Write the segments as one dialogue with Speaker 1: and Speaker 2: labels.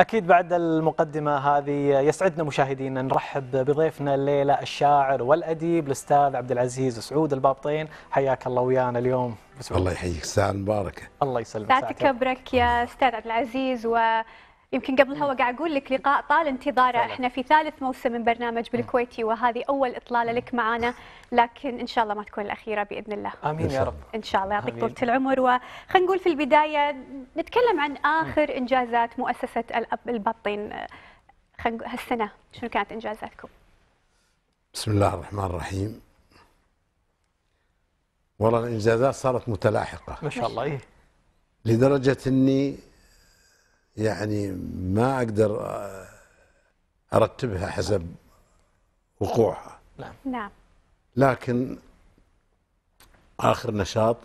Speaker 1: أكيد بعد المقدمة هذه يسعدنا مشاهدينا نرحب بضيفنا الليلة الشاعر والأديب الأستاذ عبد العزيز سعود البابطين. حياك الله ويانا اليوم.
Speaker 2: بسعود. الله يحييك. ساعة مباركة
Speaker 1: الله يسلمك.
Speaker 3: ساعتك. كبرك يا أستاذ عبد العزيز و يمكن قبل الهوا قاعد أقول لك لقاء طال انتظاره. إحنا في ثالث موسم من برنامج بالكويتي وهذه أول إطلالة لك معنا لكن إن شاء الله ما تكون الأخيرة بإذن الله.
Speaker 1: آمين يا رب.
Speaker 3: إن شاء الله. يعطيك طولة العمر وخلينا نقول في البداية نتكلم عن آخر إنجازات مؤسسة الأب البطين خلينا هالسنة شنو كانت إنجازاتكم؟
Speaker 2: بسم الله الرحمن الرحيم. والله الإنجازات صارت متلاحقة.
Speaker 1: ما شاء الله. إيه؟
Speaker 2: لدرجة إني يعني ما أقدر أرتبها حسب وقوعها.
Speaker 3: نعم. نعم.
Speaker 2: لكن آخر نشاط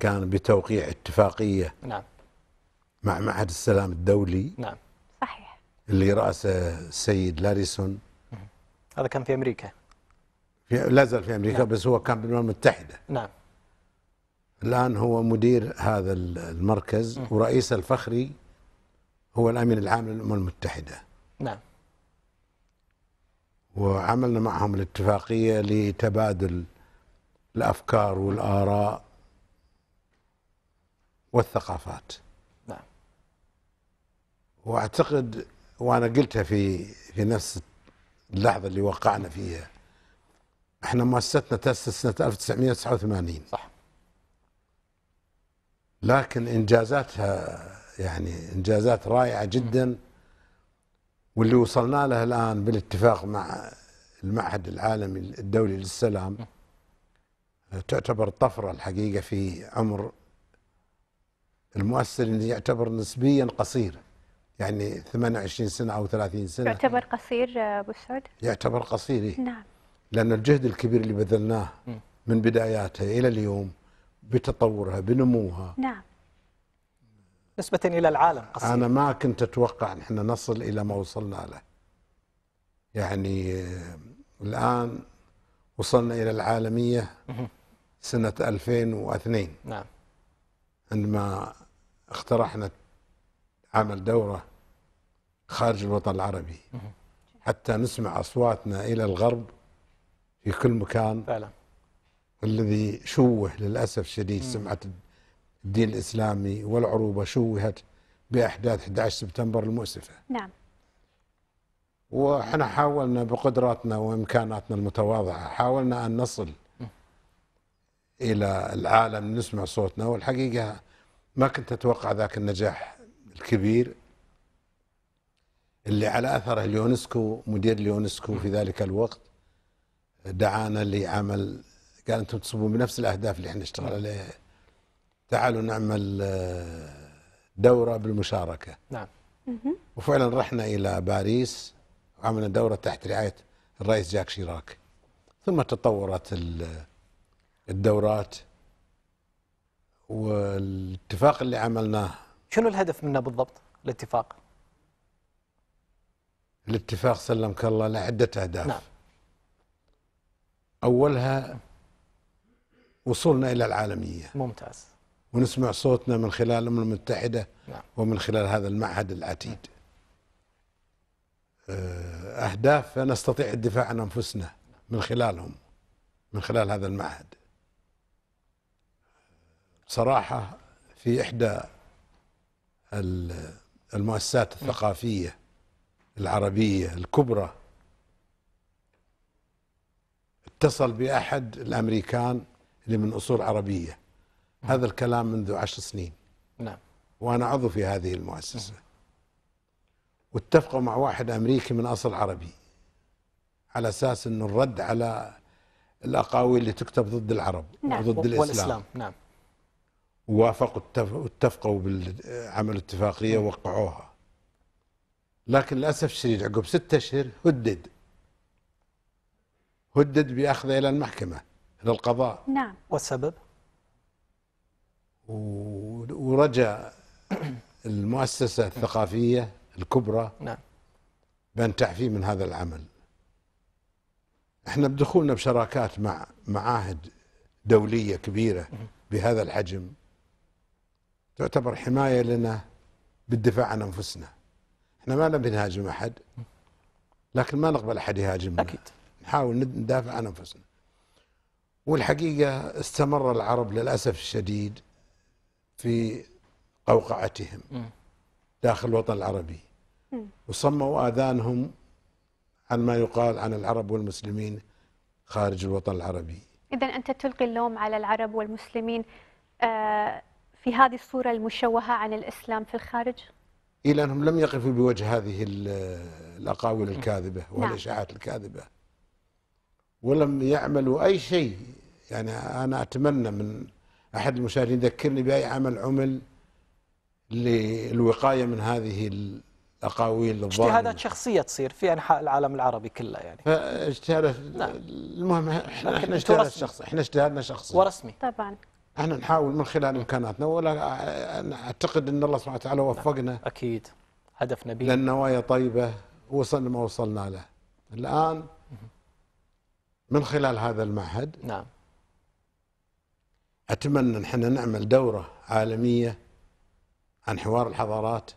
Speaker 2: كان بتوقيع اتفاقية
Speaker 1: نعم.
Speaker 2: مع معهد السلام الدولي
Speaker 1: نعم.
Speaker 3: صحيح.
Speaker 2: اللي رأسه السيد لاريسون.
Speaker 1: هذا كان في أمريكا.
Speaker 2: في لا زال في أمريكا نعم. بس هو كان بالأمم المتحدة.
Speaker 1: نعم.
Speaker 2: الآن هو مدير هذا المركز ورئيس الفخري هو الأمين العام للأمم المتحدة.
Speaker 1: نعم.
Speaker 2: وعملنا معهم الاتفاقية لتبادل الأفكار والآراء والثقافات.
Speaker 1: نعم.
Speaker 2: وأعتقد وأنا قلتها في في نفس اللحظة اللي وقعنا فيها إحنا مؤسستنا تأسست سنة 1989
Speaker 1: صح.
Speaker 2: لكن إنجازاتها يعني إنجازات رائعة جدا. واللي وصلنا له الآن بالاتفاق مع المعهد العالمي الدولي للسلام تعتبر طفرة الحقيقة في عمر المؤسسة اللي يعتبر نسبيا قصير. يعني 28 سنة أو 30 سنة.
Speaker 3: يعتبر قصير أبو سعود؟
Speaker 2: يعتبر قصير إيه؟
Speaker 3: نعم.
Speaker 2: لأن الجهد الكبير اللي بذلناه من بداياتها إلى اليوم بتطورها بنموها.
Speaker 3: نعم.
Speaker 1: نسبة إلى العالم
Speaker 2: قصير. أنا ما كنت أتوقع أن إحنا نصل إلى ما وصلنا له. يعني الآن وصلنا إلى العالمية سنة 2002
Speaker 1: نعم.
Speaker 2: عندما اقترحنا عمل دورة خارج الوطن العربي. حتى نسمع أصواتنا إلى الغرب في كل مكان.
Speaker 1: فعلا.
Speaker 2: الذي شوه للأسف الشديد سمعة الدين الإسلامي والعروبة شوهت بأحداث 11 سبتمبر المؤسفة.
Speaker 3: نعم.
Speaker 2: وحنا حاولنا بقدراتنا وإمكاناتنا المتواضعة حاولنا أن نصل إلى العالم نسمع صوتنا والحقيقة ما كنت أتوقع ذاك النجاح الكبير اللي على أثره اليونسكو مدير اليونسكو في ذلك الوقت دعانا لعمل قال أنتم تصبون بنفس الأهداف اللي إحنا نشتغل عليها. تعالوا نعمل آه، دورة بالمشاركة.
Speaker 1: نعم.
Speaker 2: وفعلا رحنا إلى باريس وعملنا دورة تحت رعاية الرئيس جاك شيراك. ثم تطورت الدورات والاتفاق اللي عملناه.
Speaker 1: شنو الهدف منه بالضبط الاتفاق؟
Speaker 2: الاتفاق سلمك الله لعدة أهداف.
Speaker 1: نعم.
Speaker 2: أولها وصولنا إلى العالمية.
Speaker 1: ممتاز.
Speaker 2: ونسمع صوتنا من خلال الأمم المتحدة
Speaker 1: نعم.
Speaker 2: ومن خلال هذا المعهد العتيد. آه، أهداف نستطيع الدفاع عن أنفسنا من خلالهم من خلال هذا المعهد. بصراحة في إحدى المؤسسات الثقافية العربية الكبرى اتصل بأحد الأمريكان اللي من أصول عربية. هذا الكلام منذ عشر سنين.
Speaker 1: نعم.
Speaker 2: وأنا عضو في هذه المؤسسة. واتفقوا مع واحد أمريكي من أصل عربي. على أساس أنه الرد على الأقاويل اللي تكتب ضد العرب
Speaker 1: نعم.
Speaker 2: وضد الإسلام والإسلام.
Speaker 1: نعم.
Speaker 2: وافقوا واتفقوا بالعمل اتفاقية ووقعوها. لكن للأسف الشديد عقب ستة أشهر هدد. هدد بأخذه إلى المحكمة إلى القضاء.
Speaker 3: نعم.
Speaker 1: والسبب؟
Speaker 2: ورجع المؤسسة الثقافية الكبرى
Speaker 1: نعم.
Speaker 2: بأن تعفي من هذا العمل. إحنا بدخولنا بشراكات مع معاهد دولية كبيرة بهذا الحجم. تعتبر حماية لنا بالدفاع عن أنفسنا. إحنا ما نبي نهاجم أحد لكن ما نقبل أحد يهاجمنا.
Speaker 1: أكيد.
Speaker 2: نحاول ندافع عن أنفسنا. والحقيقة استمر العرب للأسف الشديد. في قوقعتهم. داخل الوطن العربي وصموا آذانهم عن ما يقال عن العرب والمسلمين خارج الوطن العربي
Speaker 3: إذا أنت تلقي اللوم على العرب والمسلمين آه، في هذه الصورة المشوهة عن الإسلام في الخارج؟
Speaker 2: إلى انهم لم يقفوا بوجه هذه ال- الأقاويل الكاذبة
Speaker 3: نعم.
Speaker 2: والإشاعات الكاذبة ولم يعملوا أي شيء يعني أنا أتمنى من أحد المشاهدين يذكرني بأي عمل عمل للوقاية من هذه الأقاويل الظالمة.
Speaker 1: اجتهادات شخصية تصير في أنحاء العالم العربي كله يعني.
Speaker 2: فاجتهادات المهم إحنا
Speaker 1: إحنا
Speaker 2: اجتهادات
Speaker 1: رسمي.
Speaker 2: شخصي إحنا اجتهادنا شخصي
Speaker 1: ورسمي.
Speaker 3: طبعا.
Speaker 2: إحنا نحاول من خلال إمكاناتنا ولا أعتقد إن الله سبحانه وتعالى وفقنا.
Speaker 1: أكيد. هدف نبيل.
Speaker 2: لأن نوايا طيبة وصلنا ما وصلنا له. الآن من خلال هذا المعهد
Speaker 1: نعم.
Speaker 2: أتمنى إن إحنا نعمل دورة عالمية عن حوار الحضارات.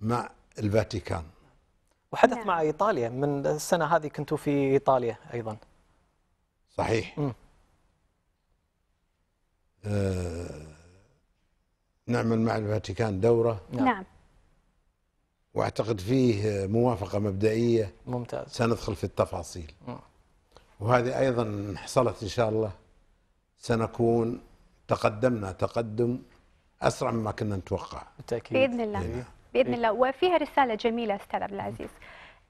Speaker 2: مع الفاتيكان
Speaker 1: وحدث
Speaker 3: نعم.
Speaker 1: مع إيطاليا من السنة هذه كنتوا في إيطاليا أيضا
Speaker 2: صحيح. آه نعمل مع الفاتيكان دورة
Speaker 1: نعم.
Speaker 3: نعم
Speaker 2: وأعتقد فيه موافقة مبدئية
Speaker 1: ممتاز
Speaker 2: سندخل في التفاصيل
Speaker 1: مم.
Speaker 2: وهذه أيضا حصلت إن شاء الله سنكون تقدمنا تقدم أسرع مما كنا نتوقع.
Speaker 1: بالتأكيد.
Speaker 3: بإذن الله.
Speaker 2: نعم.
Speaker 3: بإذن الله. وفيها رسالة جميلة أستاذ عبد العزيز.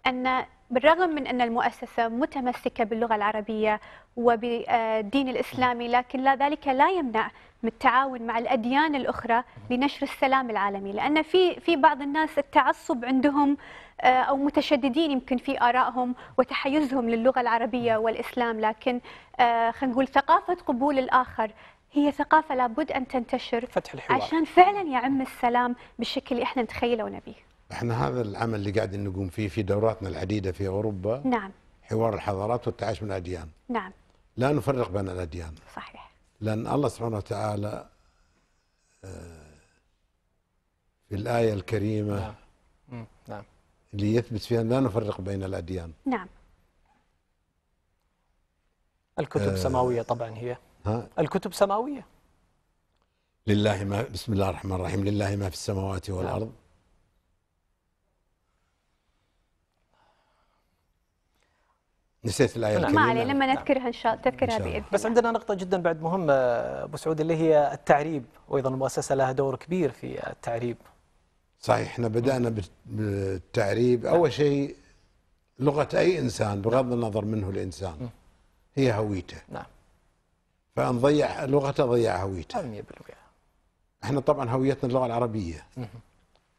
Speaker 3: أن بالرغم من أن المؤسسة متمسكة باللغة العربية وبالدين الإسلامي لكن لا ذلك لا يمنع من التعاون مع الأديان الأخرى لنشر السلام العالمي. لأن في في بعض الناس التعصب عندهم آه، أو متشددين يمكن في آرائهم وتحيزهم للغة العربية والإسلام لكن آه، خلينا نقول ثقافة قبول الآخر هي ثقافة لابد أن تنتشر
Speaker 1: فتح الحوار.
Speaker 3: عشان فعلا يعم السلام بالشكل اللي إحنا نتخيله ونبيه.
Speaker 2: إحنا هذا العمل اللي قاعدين نقوم فيه في دوراتنا العديدة في أوروبا
Speaker 3: نعم.
Speaker 2: حوار الحضارات والتعايش من الأديان.
Speaker 3: نعم.
Speaker 2: لا نفرق بين الأديان.
Speaker 3: صحيح.
Speaker 2: لأن الله سبحانه وتعالى آه، في الآية الكريمة
Speaker 1: نعم. نعم.
Speaker 2: اللي يثبت فيها لا نفرق بين الأديان
Speaker 3: نعم
Speaker 1: الكتب
Speaker 2: آه.
Speaker 1: سماوية طبعا هي
Speaker 2: ها
Speaker 1: الكتب سماوية
Speaker 2: لله ما بسم الله الرحمن الرحيم لله ما في السماوات والأرض نسيت الآية
Speaker 1: نعم.
Speaker 2: الكريمة
Speaker 3: ما عليه لما
Speaker 1: نعم.
Speaker 3: نذكرها إن شاء تذكرها
Speaker 2: إن شاء الله.
Speaker 3: بإذن
Speaker 1: بس
Speaker 3: الله.
Speaker 1: عندنا نقطة جدا بعد مهمة أبو سعود اللي هي التعريب وأيضا المؤسسة لها دور كبير في التعريب
Speaker 2: صحيح إحنا بدأنا بال- بالتعريب. أول شيء لغة أي إنسان بغض النظر منه الإنسان هي هويته.
Speaker 1: نعم.
Speaker 2: فأن ضيع لغته ضيع هويته.
Speaker 1: 100%
Speaker 2: إحنا طبعا هويتنا اللغة العربية.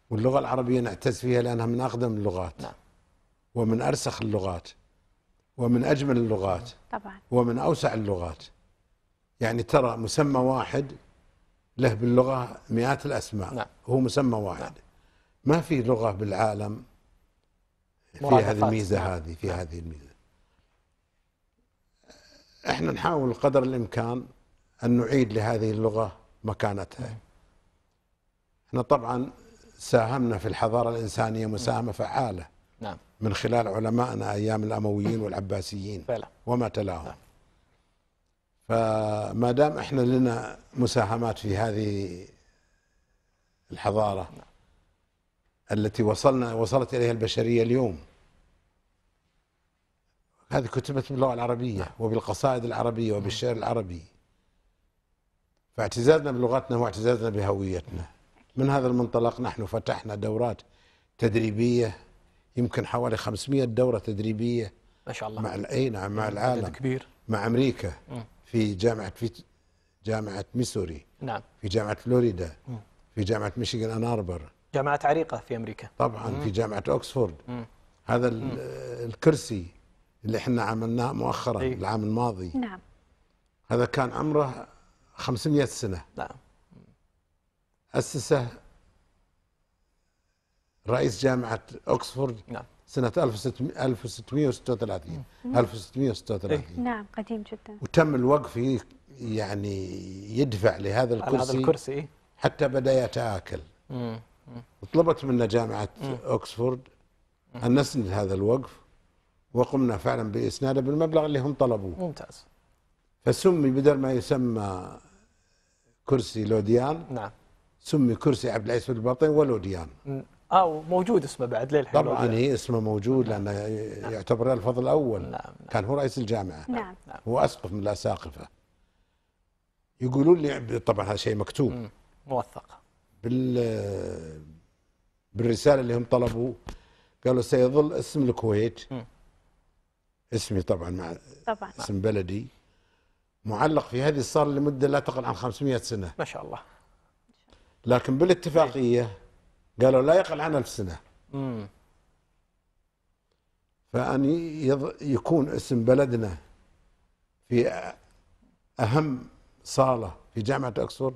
Speaker 2: واللغة العربية نعتز فيها لأنها من أقدم اللغات.
Speaker 1: نعم.
Speaker 2: ومن أرسخ اللغات. ومن أجمل اللغات.
Speaker 3: طبعا.
Speaker 2: ومن أوسع اللغات. يعني ترى مسمى واحد له باللغة مئات الأسماء.
Speaker 1: نعم.
Speaker 2: هو مسمى واحد. ما في لغة بالعالم فيها. هذه الميزة
Speaker 1: نعم.
Speaker 2: هذه في هذه الميزة. إحنا نحاول قدر الإمكان أن نعيد لهذه اللغة مكانتها. إحنا طبعا ساهمنا في الحضارة الإنسانية مساهمة فعالة
Speaker 1: نعم.
Speaker 2: من خلال علمائنا أيام الأمويين والعباسيين
Speaker 1: فعلا.
Speaker 2: وما تلاهم. فما دام إحنا لنا مساهمات في هذه الحضارة التي وصلنا وصلت إليها البشرية اليوم. هذه كتبت باللغة العربية وبالقصائد العربية وبالشعر العربي. فاعتزازنا بلغتنا هو اعتزازنا بهويتنا. من هذا المنطلق نحن فتحنا دورات تدريبية يمكن حوالي 500 دورة تدريبية
Speaker 1: ما شاء الله.
Speaker 2: مع أي نعم مع العالم.
Speaker 1: كبير.
Speaker 2: مع
Speaker 1: أمريكا.
Speaker 2: في جامعة في جامعة ميسوري.
Speaker 1: نعم.
Speaker 2: في جامعة فلوريدا. في جامعة ميشيغان أن اربر
Speaker 1: جامعة عريقة في أمريكا.
Speaker 2: طبعا في جامعة اوكسفورد
Speaker 1: مم.
Speaker 2: هذا ال- الكرسي اللي إحنا عملناه مؤخرا
Speaker 1: أي.
Speaker 2: العام الماضي.
Speaker 3: نعم.
Speaker 2: هذا كان عمره 500 سنة.
Speaker 1: نعم.
Speaker 2: أسسه رئيس جامعة اوكسفورد
Speaker 1: نعم.
Speaker 2: سنة 1600 1636 1636
Speaker 3: نعم قديم جدا.
Speaker 2: وتم الوقف يعني يدفع لهذا
Speaker 1: على هذا
Speaker 2: الكرسي
Speaker 1: الكرسي؟
Speaker 2: حتى بدأ يتآكل.
Speaker 1: مم.
Speaker 2: وطلبت منا جامعة أكسفورد أن نسند هذا الوقف وقمنا فعلا بإسناده بالمبلغ اللي هم طلبوه.
Speaker 1: ممتاز.
Speaker 2: فسمي بدل ما يسمى كرسي لوديان
Speaker 1: نعم.
Speaker 2: سمي كرسي عبد العزيز الباطين ولوديان.
Speaker 1: آه وموجود اسمه بعد للحين
Speaker 2: طبعا هي اسمه موجود لأنه يعتبر الفضل الأول.
Speaker 1: نعم نعم.
Speaker 2: كان هو رئيس الجامعة.
Speaker 3: نعم.
Speaker 2: هو أسقف من الأساقفة. يقولون لي طبعا هذا شيء مكتوب.
Speaker 1: موثق.
Speaker 2: بال بالرسالة اللي هم طلبوا قالوا سيظل اسم الكويت. اسمي طبعا مع
Speaker 3: طبعا.
Speaker 2: اسم بلدي. معلق في هذه الصالة لمدة لا تقل عن 500 سنة.
Speaker 1: ما شاء الله.
Speaker 2: لكن بالاتفاقية قالوا لا يقل عن ألف سنة.
Speaker 1: امم
Speaker 2: يض... يكون اسم بلدنا في أهم صالة في جامعة أكسفورد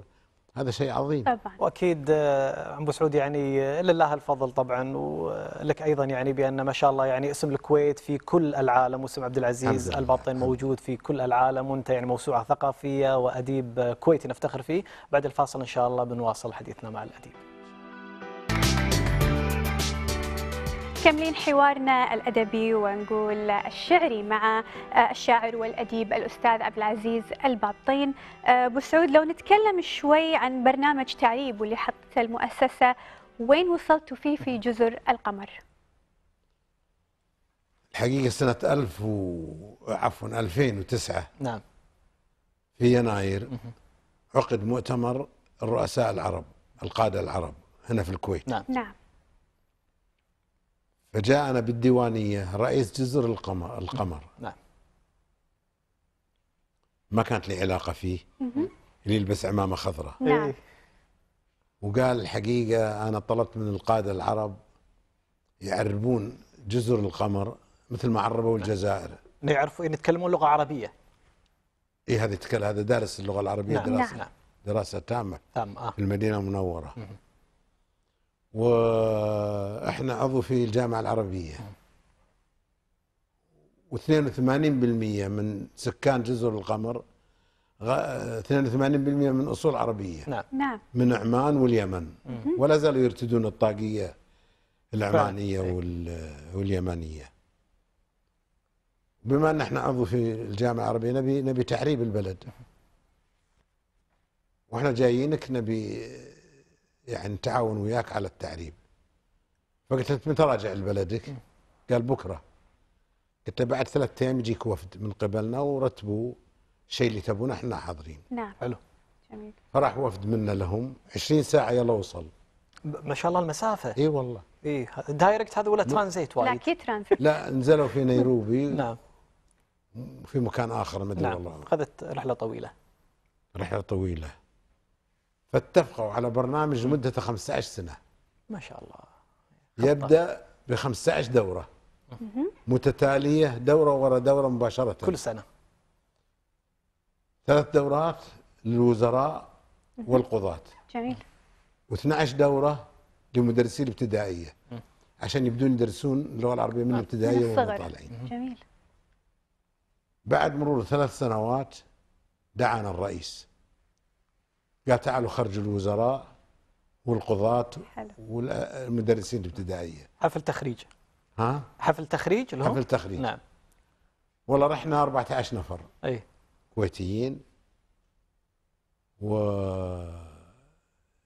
Speaker 2: هذا شيء عظيم.
Speaker 3: طبعا.
Speaker 1: وأكيد آه، عم ابو سعود يعني آه، لله الفضل طبعا ولك أيضا يعني بأن ما شاء الله يعني اسم الكويت في كل العالم واسم عبد العزيز. الباطن موجود في كل العالم وأنت يعني موسوعة ثقافية وأديب آه، كويتي نفتخر فيه. بعد الفاصل إن شاء الله بنواصل حديثنا مع الأديب.
Speaker 3: مكملين حوارنا الأدبي ونقول الشعري مع الشاعر والأديب الأستاذ عبد العزيز الباطين آه، أبو سعود لو نتكلم شوي عن برنامج تعريب واللي حطته المؤسسة وين وصلتوا فيه في جزر القمر؟
Speaker 2: الحقيقة سنة 1000 و... عفوا 2009
Speaker 1: نعم.
Speaker 2: في يناير عقد مؤتمر الرؤساء العرب القادة العرب هنا في الكويت.
Speaker 1: نعم.
Speaker 3: نعم.
Speaker 2: فجاءنا بالديوانية رئيس جزر القمر القمر.
Speaker 1: نعم.
Speaker 2: ما كانت لي علاقة فيه. اللي يلبس عمامة خضراء.
Speaker 3: نعم.
Speaker 1: إيه.
Speaker 2: وقال الحقيقة أنا طلبت من القادة العرب يعربون جزر القمر مثل ما عربوا الجزائر.
Speaker 1: يعرفوا يتكلمون لغة عربية.
Speaker 2: إيه هذا يتكلم هذا دارس اللغة العربية
Speaker 1: نعم.
Speaker 2: دراسة
Speaker 1: نعم.
Speaker 2: دراسة تامة
Speaker 1: تام آه.
Speaker 2: في المدينة المنورة.
Speaker 1: مهم.
Speaker 2: وإحنا عضو في الجامعة العربية. و82% من سكان جزر القمر غ- 82% من أصول عربية.
Speaker 1: نعم.
Speaker 3: نعم.
Speaker 2: من عمان واليمن. ولا زالوا يرتدون الطاقية العمانية
Speaker 1: فعلا.
Speaker 2: وال- واليمنية. بما أن إحنا عضو في الجامعة العربية نبي نبي تعريب البلد. وإحنا جايينك نبي يعني نتعاون وياك على التعريب فقلت له متى راجع لبلدك؟ قال بكرة. قلت له بعد ثلاثة أيام يجيك وفد من قبلنا ورتبوا الشيء اللي تبونه إحنا حاضرين.
Speaker 3: نعم.
Speaker 1: حلو.
Speaker 3: جميل.
Speaker 2: فراح وفد منا لهم. 20 ساعة يلا وصل.
Speaker 1: ما شاء الله المسافة.
Speaker 2: إي والله.
Speaker 1: إيه direct هذا ولا ترانزيت
Speaker 3: لا
Speaker 1: وايد؟
Speaker 3: أكيد ترانزيت.
Speaker 2: لا نزلوا في نيروبي.
Speaker 1: نعم.
Speaker 2: في مكان آخر ما أدري
Speaker 1: نعم.
Speaker 2: والله.
Speaker 1: اخذت رحلة طويلة.
Speaker 2: رحلة طويلة. فاتفقوا على برنامج مدته 15 سنة.
Speaker 1: ما شاء الله.
Speaker 2: يبدأ ب 15 دورة. متتالية دورة ورا دورة مباشرة.
Speaker 1: كل سنة.
Speaker 2: ثلاث دورات للوزراء والقضاة.
Speaker 3: جميل.
Speaker 2: و12 دورة لمدرسي الابتدائية. عشان يبدون يدرسون اللغة العربية من
Speaker 3: من
Speaker 2: الابتدائية وهم
Speaker 3: الصغر.
Speaker 2: طالعين
Speaker 3: جميل.
Speaker 2: بعد مرور ثلاث سنوات دعانا الرئيس. قال تعالوا خرجوا الوزراء والقضاة والمدرسين الابتدائية.
Speaker 1: حفل تخريج.
Speaker 2: ها؟
Speaker 1: حفل تخريج هو
Speaker 2: حفل تخريج.
Speaker 1: نعم.
Speaker 2: والله رحنا 14 نفر.
Speaker 1: أي.
Speaker 2: كويتيين. و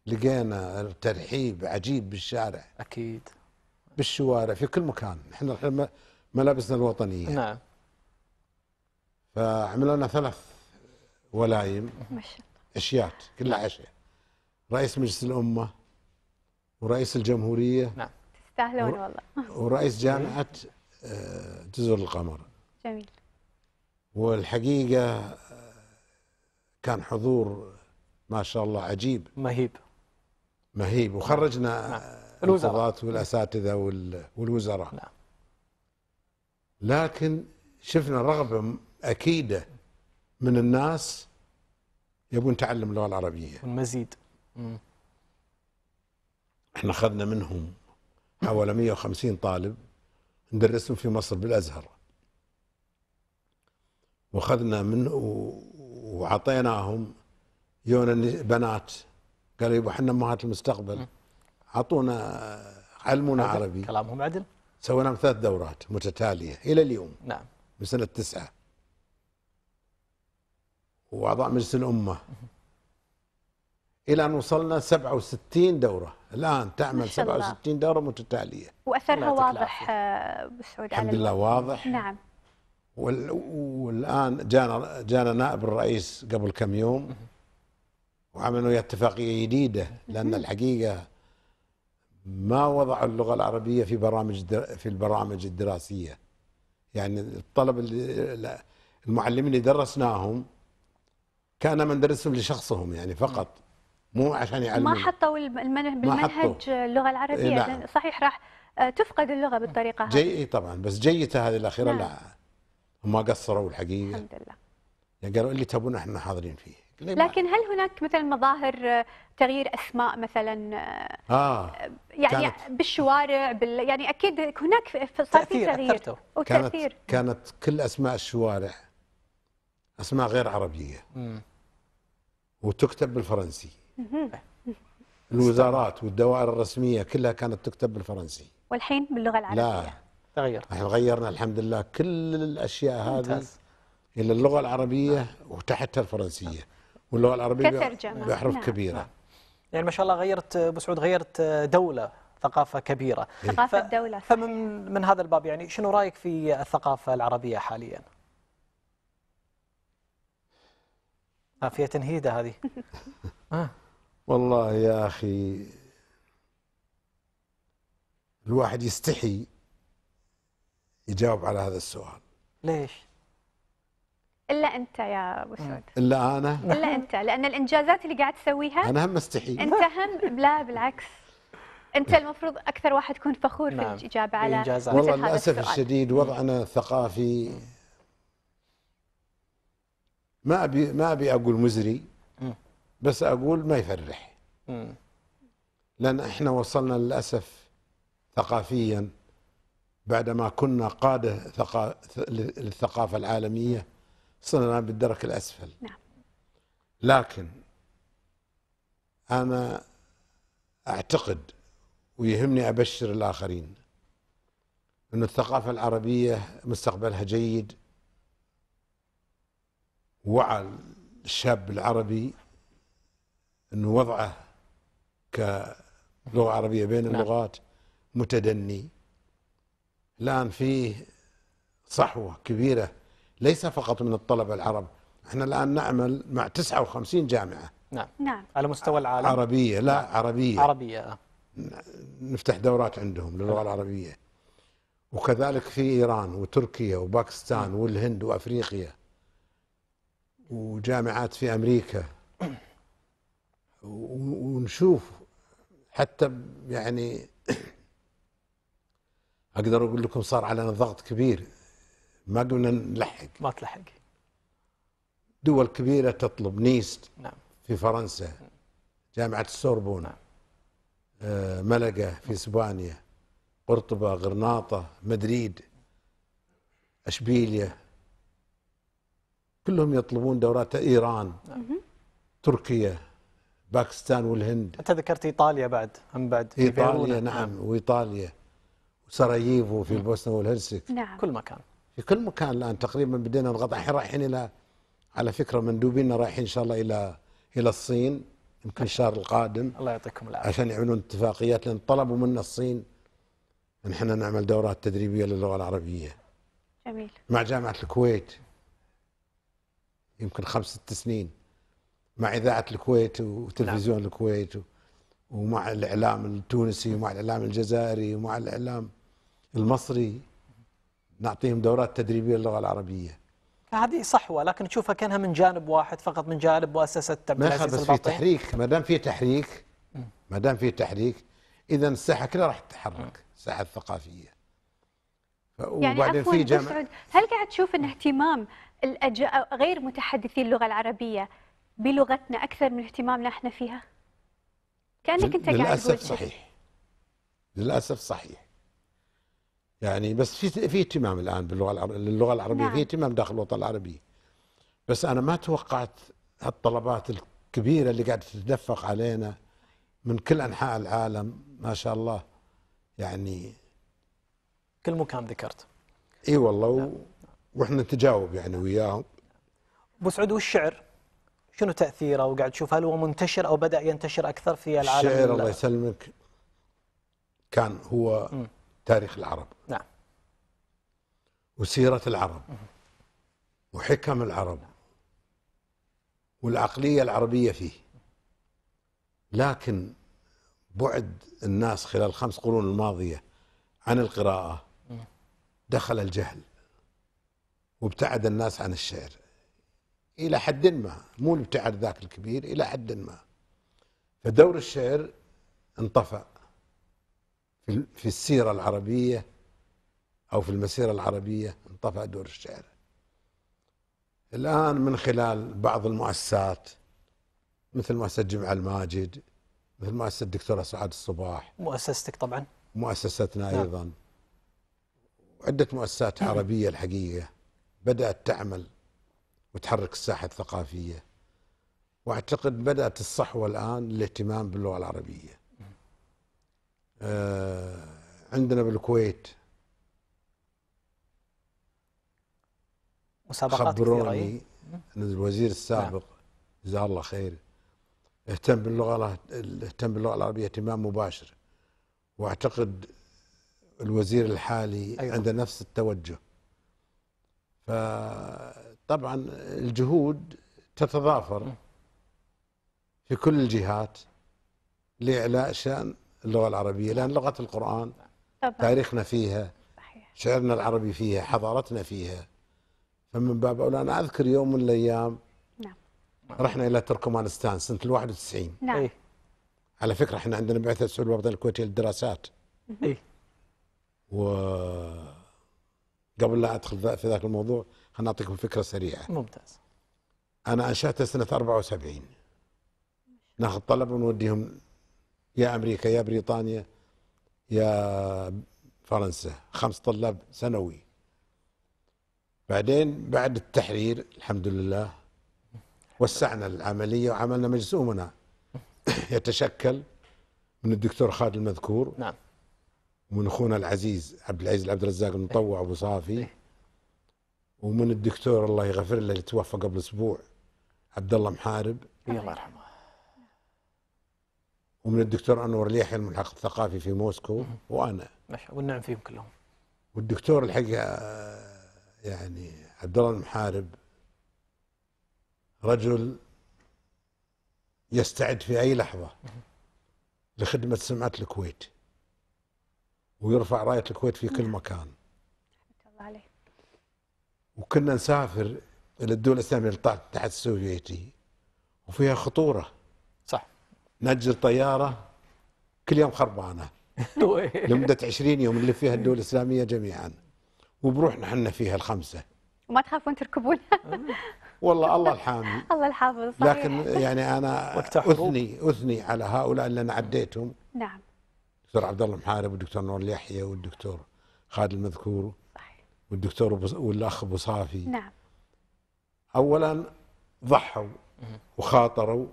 Speaker 2: لقينا ترحيب عجيب بالشارع.
Speaker 1: أكيد.
Speaker 2: بالشوارع في كل مكان. إحنا رحنا ملابسنا الوطنية.
Speaker 1: نعم.
Speaker 2: فعملوا لنا ثلاث ولايم.
Speaker 3: ما شاء الله.
Speaker 2: اشيات كلها عشاء رئيس مجلس الأمة ورئيس الجمهورية
Speaker 1: نعم.
Speaker 3: تستاهلون والله.
Speaker 2: ورئيس جامعة آه، جزر القمر.
Speaker 3: جميل.
Speaker 2: والحقيقة آه، كان حضور ما شاء الله عجيب.
Speaker 1: مهيب.
Speaker 2: مهيب. وخرجنا
Speaker 1: نعم.
Speaker 2: آه،
Speaker 1: الوزراء.
Speaker 2: القضاة والأساتذة وال- والوزراء.
Speaker 1: نعم.
Speaker 2: لكن شفنا رغبة أكيدة من الناس يبون تعلم اللغة العربية.
Speaker 1: والمزيد. مم.
Speaker 2: إحنا أخذنا منهم حوالي 150 طالب ندرسهم في مصر بالأزهر. وأخذنا من و- وعطيناهم يونا بنات. قالوا يبا إحنا امهات المستقبل. اعطونا علمونا عربي.
Speaker 1: كلامهم عدل.
Speaker 2: سوينا ثلاث دورات متتالية إلى اليوم.
Speaker 1: نعم.
Speaker 2: من سنة تسعة. واعضاء مجلس الأمة. إلى أن وصلنا 67 دورة.
Speaker 3: الآن
Speaker 2: تعمل
Speaker 3: شاء الله.
Speaker 2: 67
Speaker 3: دورة
Speaker 1: متتالية. وأثرها
Speaker 3: واضح. آه، ابو سعود
Speaker 2: الحمد لله. واضح.
Speaker 3: نعم.
Speaker 2: وال... والآن جانا جانا نائب الرئيس قبل كم يوم. وعملوا وياه اتفاقية جديدة لأن الحقيقة ما وضعوا اللغة العربية في برامج در... في البرامج الدراسية. يعني الطلبه اللي المعلمين اللي درسناهم كان من درسهم لشخصهم يعني فقط مو عشان يعلمون
Speaker 3: ما حطوا. بالمنهج اللغة العربية.
Speaker 2: إيه، نعم.
Speaker 3: لأن صحيح راح آه، تفقد اللغة بالطريقة هذه.
Speaker 2: جي طبعا بس جيته هذه الأخيرة
Speaker 3: نعم.
Speaker 2: لا. هم ما قصروا الحقيقة.
Speaker 3: الحمد لله.
Speaker 2: يعني قالوا اللي تبون إحنا حاضرين فيه.
Speaker 3: لكن هل هناك مثلا مظاهر آه، تغيير أسماء مثلا آه،
Speaker 2: آه
Speaker 3: يعني
Speaker 2: كانت-
Speaker 3: بالشوارع بال يعني أكيد هناك صار في تغيير.
Speaker 1: أثرتوا
Speaker 2: كانت
Speaker 3: وتاثير
Speaker 2: كانت كل أسماء الشوارع أسماء غير عربية
Speaker 1: مم.
Speaker 2: وتكتب بالفرنسي الوزارات والدوائر الرسمية كلها كانت تكتب بالفرنسي
Speaker 3: والحين باللغة العربية
Speaker 2: لا
Speaker 1: تغير
Speaker 2: إحنا غيرنا الحمد لله كل الأشياء هذه
Speaker 1: ممتاز
Speaker 2: إلى اللغة العربية وتحتها الفرنسية واللغة العربية
Speaker 3: كترجمة.
Speaker 2: باحرف
Speaker 3: نعم.
Speaker 2: كبيرة
Speaker 1: يعني ما شاء الله غيرت أبو سعود غيرت دولة ثقافة كبيرة
Speaker 3: ثقافة
Speaker 1: ف-
Speaker 3: صحيح.
Speaker 1: فمن من هذا الباب يعني شنو رأيك في الثقافة العربية حاليا؟ آه فيها تنهيدة هذه. آه.
Speaker 2: والله يا أخي الواحد يستحي يجاوب على هذا السؤال.
Speaker 1: ليش؟
Speaker 3: إلا أنت يا أبو سعود
Speaker 2: إلا أنا؟
Speaker 3: إلا أنت لأن الإنجازات اللي قاعد تسويها
Speaker 2: أنا هم استحي
Speaker 3: أنت هم لا بالعكس. أنت المفروض أكثر واحد تكون فخور
Speaker 1: نعم.
Speaker 3: في الإجابة على
Speaker 2: والله
Speaker 3: هذا للأسف.
Speaker 2: الشديد وضعنا الثقافي ما ابي ما أبي أقول مزري. بس أقول ما يفرح. لأن إحنا وصلنا للأسف ثقافيا بعدما كنا قادة ثقا... للثقافة العالمية صرنا بالدرك الأسفل
Speaker 3: نعم.
Speaker 2: لكن أنا أعتقد ويهمني أبشر الآخرين أن الثقافة العربية مستقبلها جيد وعى الشاب العربي أن وضعه كلغة عربية بين
Speaker 1: نعم.
Speaker 2: اللغات متدني. الآن فيه صحوة كبيرة ليس فقط من الطلبة العرب. إحنا الآن نعمل مع 59 جامعة.
Speaker 1: نعم.
Speaker 3: نعم.
Speaker 1: على مستوى العالم.
Speaker 2: عربية لا عربية.
Speaker 1: عربية آه.
Speaker 2: نفتح دورات عندهم للغة العربية. وكذلك في إيران وتركيا وباكستان والهند وأفريقيا. وجامعات في أمريكا. ونشوف حتى يعني أقدر أقول لكم صار علينا ضغط كبير. ما قمنا نلحق.
Speaker 1: ما تلحق.
Speaker 2: دول كبيرة تطلب. نيست
Speaker 1: نعم.
Speaker 2: في فرنسا. جامعة السوربون
Speaker 1: نعم.
Speaker 2: آه، ملقا في إسبانيا. قرطبة غرناطة مدريد أشبيليا. كلهم يطلبون دورات إيران تركيا باكستان والهند.
Speaker 1: أنت ذكرت إيطاليا بعد هم بعد في
Speaker 2: إيطاليا
Speaker 1: فيرونا.
Speaker 2: نعم وإيطاليا وسراييفو في البوسنه والهرسك.
Speaker 3: نعم.
Speaker 1: كل مكان.
Speaker 2: في كل مكان الآن تقريبا بدينا نضغط الحين رايحين إلى على فكرة مندوبينا رايحين إن شاء الله إلى إلى الصين يمكن الشهر القادم.
Speaker 1: الله يعطيكم العافية.
Speaker 2: عشان يعملون اتفاقيات لأن طلبوا منا الصين إن إحنا نعمل دورات تدريبية للغة العربية.
Speaker 3: جميل.
Speaker 2: مع جامعة الكويت. يمكن خمس ست سنين مع إذاعة الكويت وتلفزيون نعم. الكويت و- ومع الإعلام التونسي ومع الإعلام الجزائري ومع الإعلام المصري نعطيهم دورات تدريبية للغة العربية
Speaker 1: هذه صحوة لكن تشوفها كأنها من جانب واحد فقط من جانب مؤسسة عبد العزيز
Speaker 2: بس في تحريك ما دام في تحريك ما دام في تحريك إذا الساحة كلها راح تتحرك الساحة الثقافية
Speaker 3: يعني
Speaker 2: وبعدين
Speaker 3: عفوا
Speaker 2: في
Speaker 3: سعود هل قاعد تشوف إن اهتمام. غير متحدثي اللغة العربية بلغتنا أكثر من اهتمامنا إحنا فيها؟ كأنك أنت قاعد للأسف.
Speaker 2: صحيح. للأسف صحيح. يعني بس في في اهتمام الآن باللغة العربيه للغة العربية.
Speaker 3: نعم.
Speaker 2: في اهتمام داخل الوطن العربي. بس أنا ما توقعت هالطلبات الكبيرة اللي قاعدة تتدفق علينا من كل أنحاء العالم ما شاء الله. يعني
Speaker 1: كل مكان ذكرت.
Speaker 2: إي والله و... وإحنا نتجاوب يعني وياهم.
Speaker 1: أبو سعود والشعر شنو تأثيره؟ وقاعد تشوف هل هو منتشر أو بدأ ينتشر أكثر في العالم
Speaker 2: الشعر
Speaker 1: ال-
Speaker 2: الله يسلمك كان هو
Speaker 1: مم.
Speaker 2: تاريخ العرب.
Speaker 1: نعم.
Speaker 2: وسيرة العرب. وحكم العرب. والعقلية العربية فيه. لكن بعد الناس خلال الخمس قرون الماضية عن القراءة دخل الجهل. وابتعد الناس عن الشعر. إلى حد ما مو الابتعاد ذاك الكبير إلى حد ما. فدور الشعر انطفأ. في في السيرة العربية أو في المسيرة العربية انطفأ دور الشعر. الآن من خلال بعض المؤسسات مثل مؤسسة جمع الماجد مثل مؤسسة الدكتورة سعاد الصباح.
Speaker 1: مؤسستك طبعا.
Speaker 2: مؤسستنا
Speaker 1: نعم.
Speaker 2: أيضا. وعدة مؤسسات عربية الحقيقة. بدأت تعمل وتحرك الساحة الثقافية وأعتقد بدأت الصحوة الآن للاهتمام باللغة العربية آه، عندنا بالكويت
Speaker 1: مسابقات
Speaker 2: خبروني
Speaker 1: إيه؟
Speaker 2: أن الوزير السابق جزاه الله خير اهتم باللغة اهتم باللغة العربية اهتمام مباشر وأعتقد الوزير الحالي. أيوة. عنده نفس التوجه فطبعا الجهود تتضافر في كل الجهات لإعلاء شأن اللغة العربية لأن لغة القرآن
Speaker 3: طبعا.
Speaker 2: تاريخنا فيها
Speaker 3: صحيح.
Speaker 2: شعرنا العربي فيها حضارتنا فيها. فمن باب أولى أنا أذكر يوم من الأيام
Speaker 3: نعم.
Speaker 2: رحنا إلى تركمانستان سنة ال 91
Speaker 3: نعم.
Speaker 1: اي
Speaker 2: على فكرة إحنا عندنا بعثة سعود الوطن الكويتي للدراسات
Speaker 1: اي
Speaker 2: و قبل لا أدخل ذا- في ذاك الموضوع خلنا أعطيكم فكرة سريعة.
Speaker 1: ممتاز.
Speaker 2: أنا أنشأتها سنة 74 ناخذ طلبة ونوديهم يا أمريكا يا بريطانيا يا فرنسا. خمس طلاب سنوي. بعدين بعد التحرير الحمد لله وسعنا العملية وعملنا مجلس أمنا يتشكل من الدكتور خالد المذكور.
Speaker 1: نعم.
Speaker 2: ومن أخونا العزيز عبد العزيز عبد الرزاق المطوع أبو صافي. ومن الدكتور الله يغفر له اللي توفى قبل أسبوع عبد الله محارب.
Speaker 1: الله يرحمه.
Speaker 2: ومن الدكتور أنور اليحيى الملحق الثقافي في موسكو.
Speaker 1: وأنا. والنعم فيهم كلهم.
Speaker 2: والدكتور الحقيقة يعني عبد الله المحارب رجل يستعد في أي لحظة لخدمة سمعة الكويت. ويرفع راية الكويت في كل مكان.
Speaker 3: الله عليه
Speaker 2: وكنا نسافر إلى الدول الإسلامية اللي طلعت تحت السوفيتي وفيها خطورة.
Speaker 1: صح.
Speaker 2: نأجر طيارة كل يوم خربانة. لمدة 20 يوم نلف فيها الدول الإسلامية جميعا. وبروح نحن فيها الخمسة.
Speaker 3: وما تخافون تركبون؟
Speaker 2: والله الله الحامي.
Speaker 3: الله الحافظ صحيح.
Speaker 2: لكن يعني
Speaker 1: أنا.
Speaker 2: اثني أثني على هؤلاء اللي أنا عديتهم.
Speaker 3: نعم.
Speaker 2: الدكتور عبد الله محارب والدكتور نور اليحيى والدكتور خالد المذكور
Speaker 3: صحيح.
Speaker 2: والدكتور أبو- والأخ أبو صافي.
Speaker 3: نعم.
Speaker 2: اولا ضحوا وخاطروا.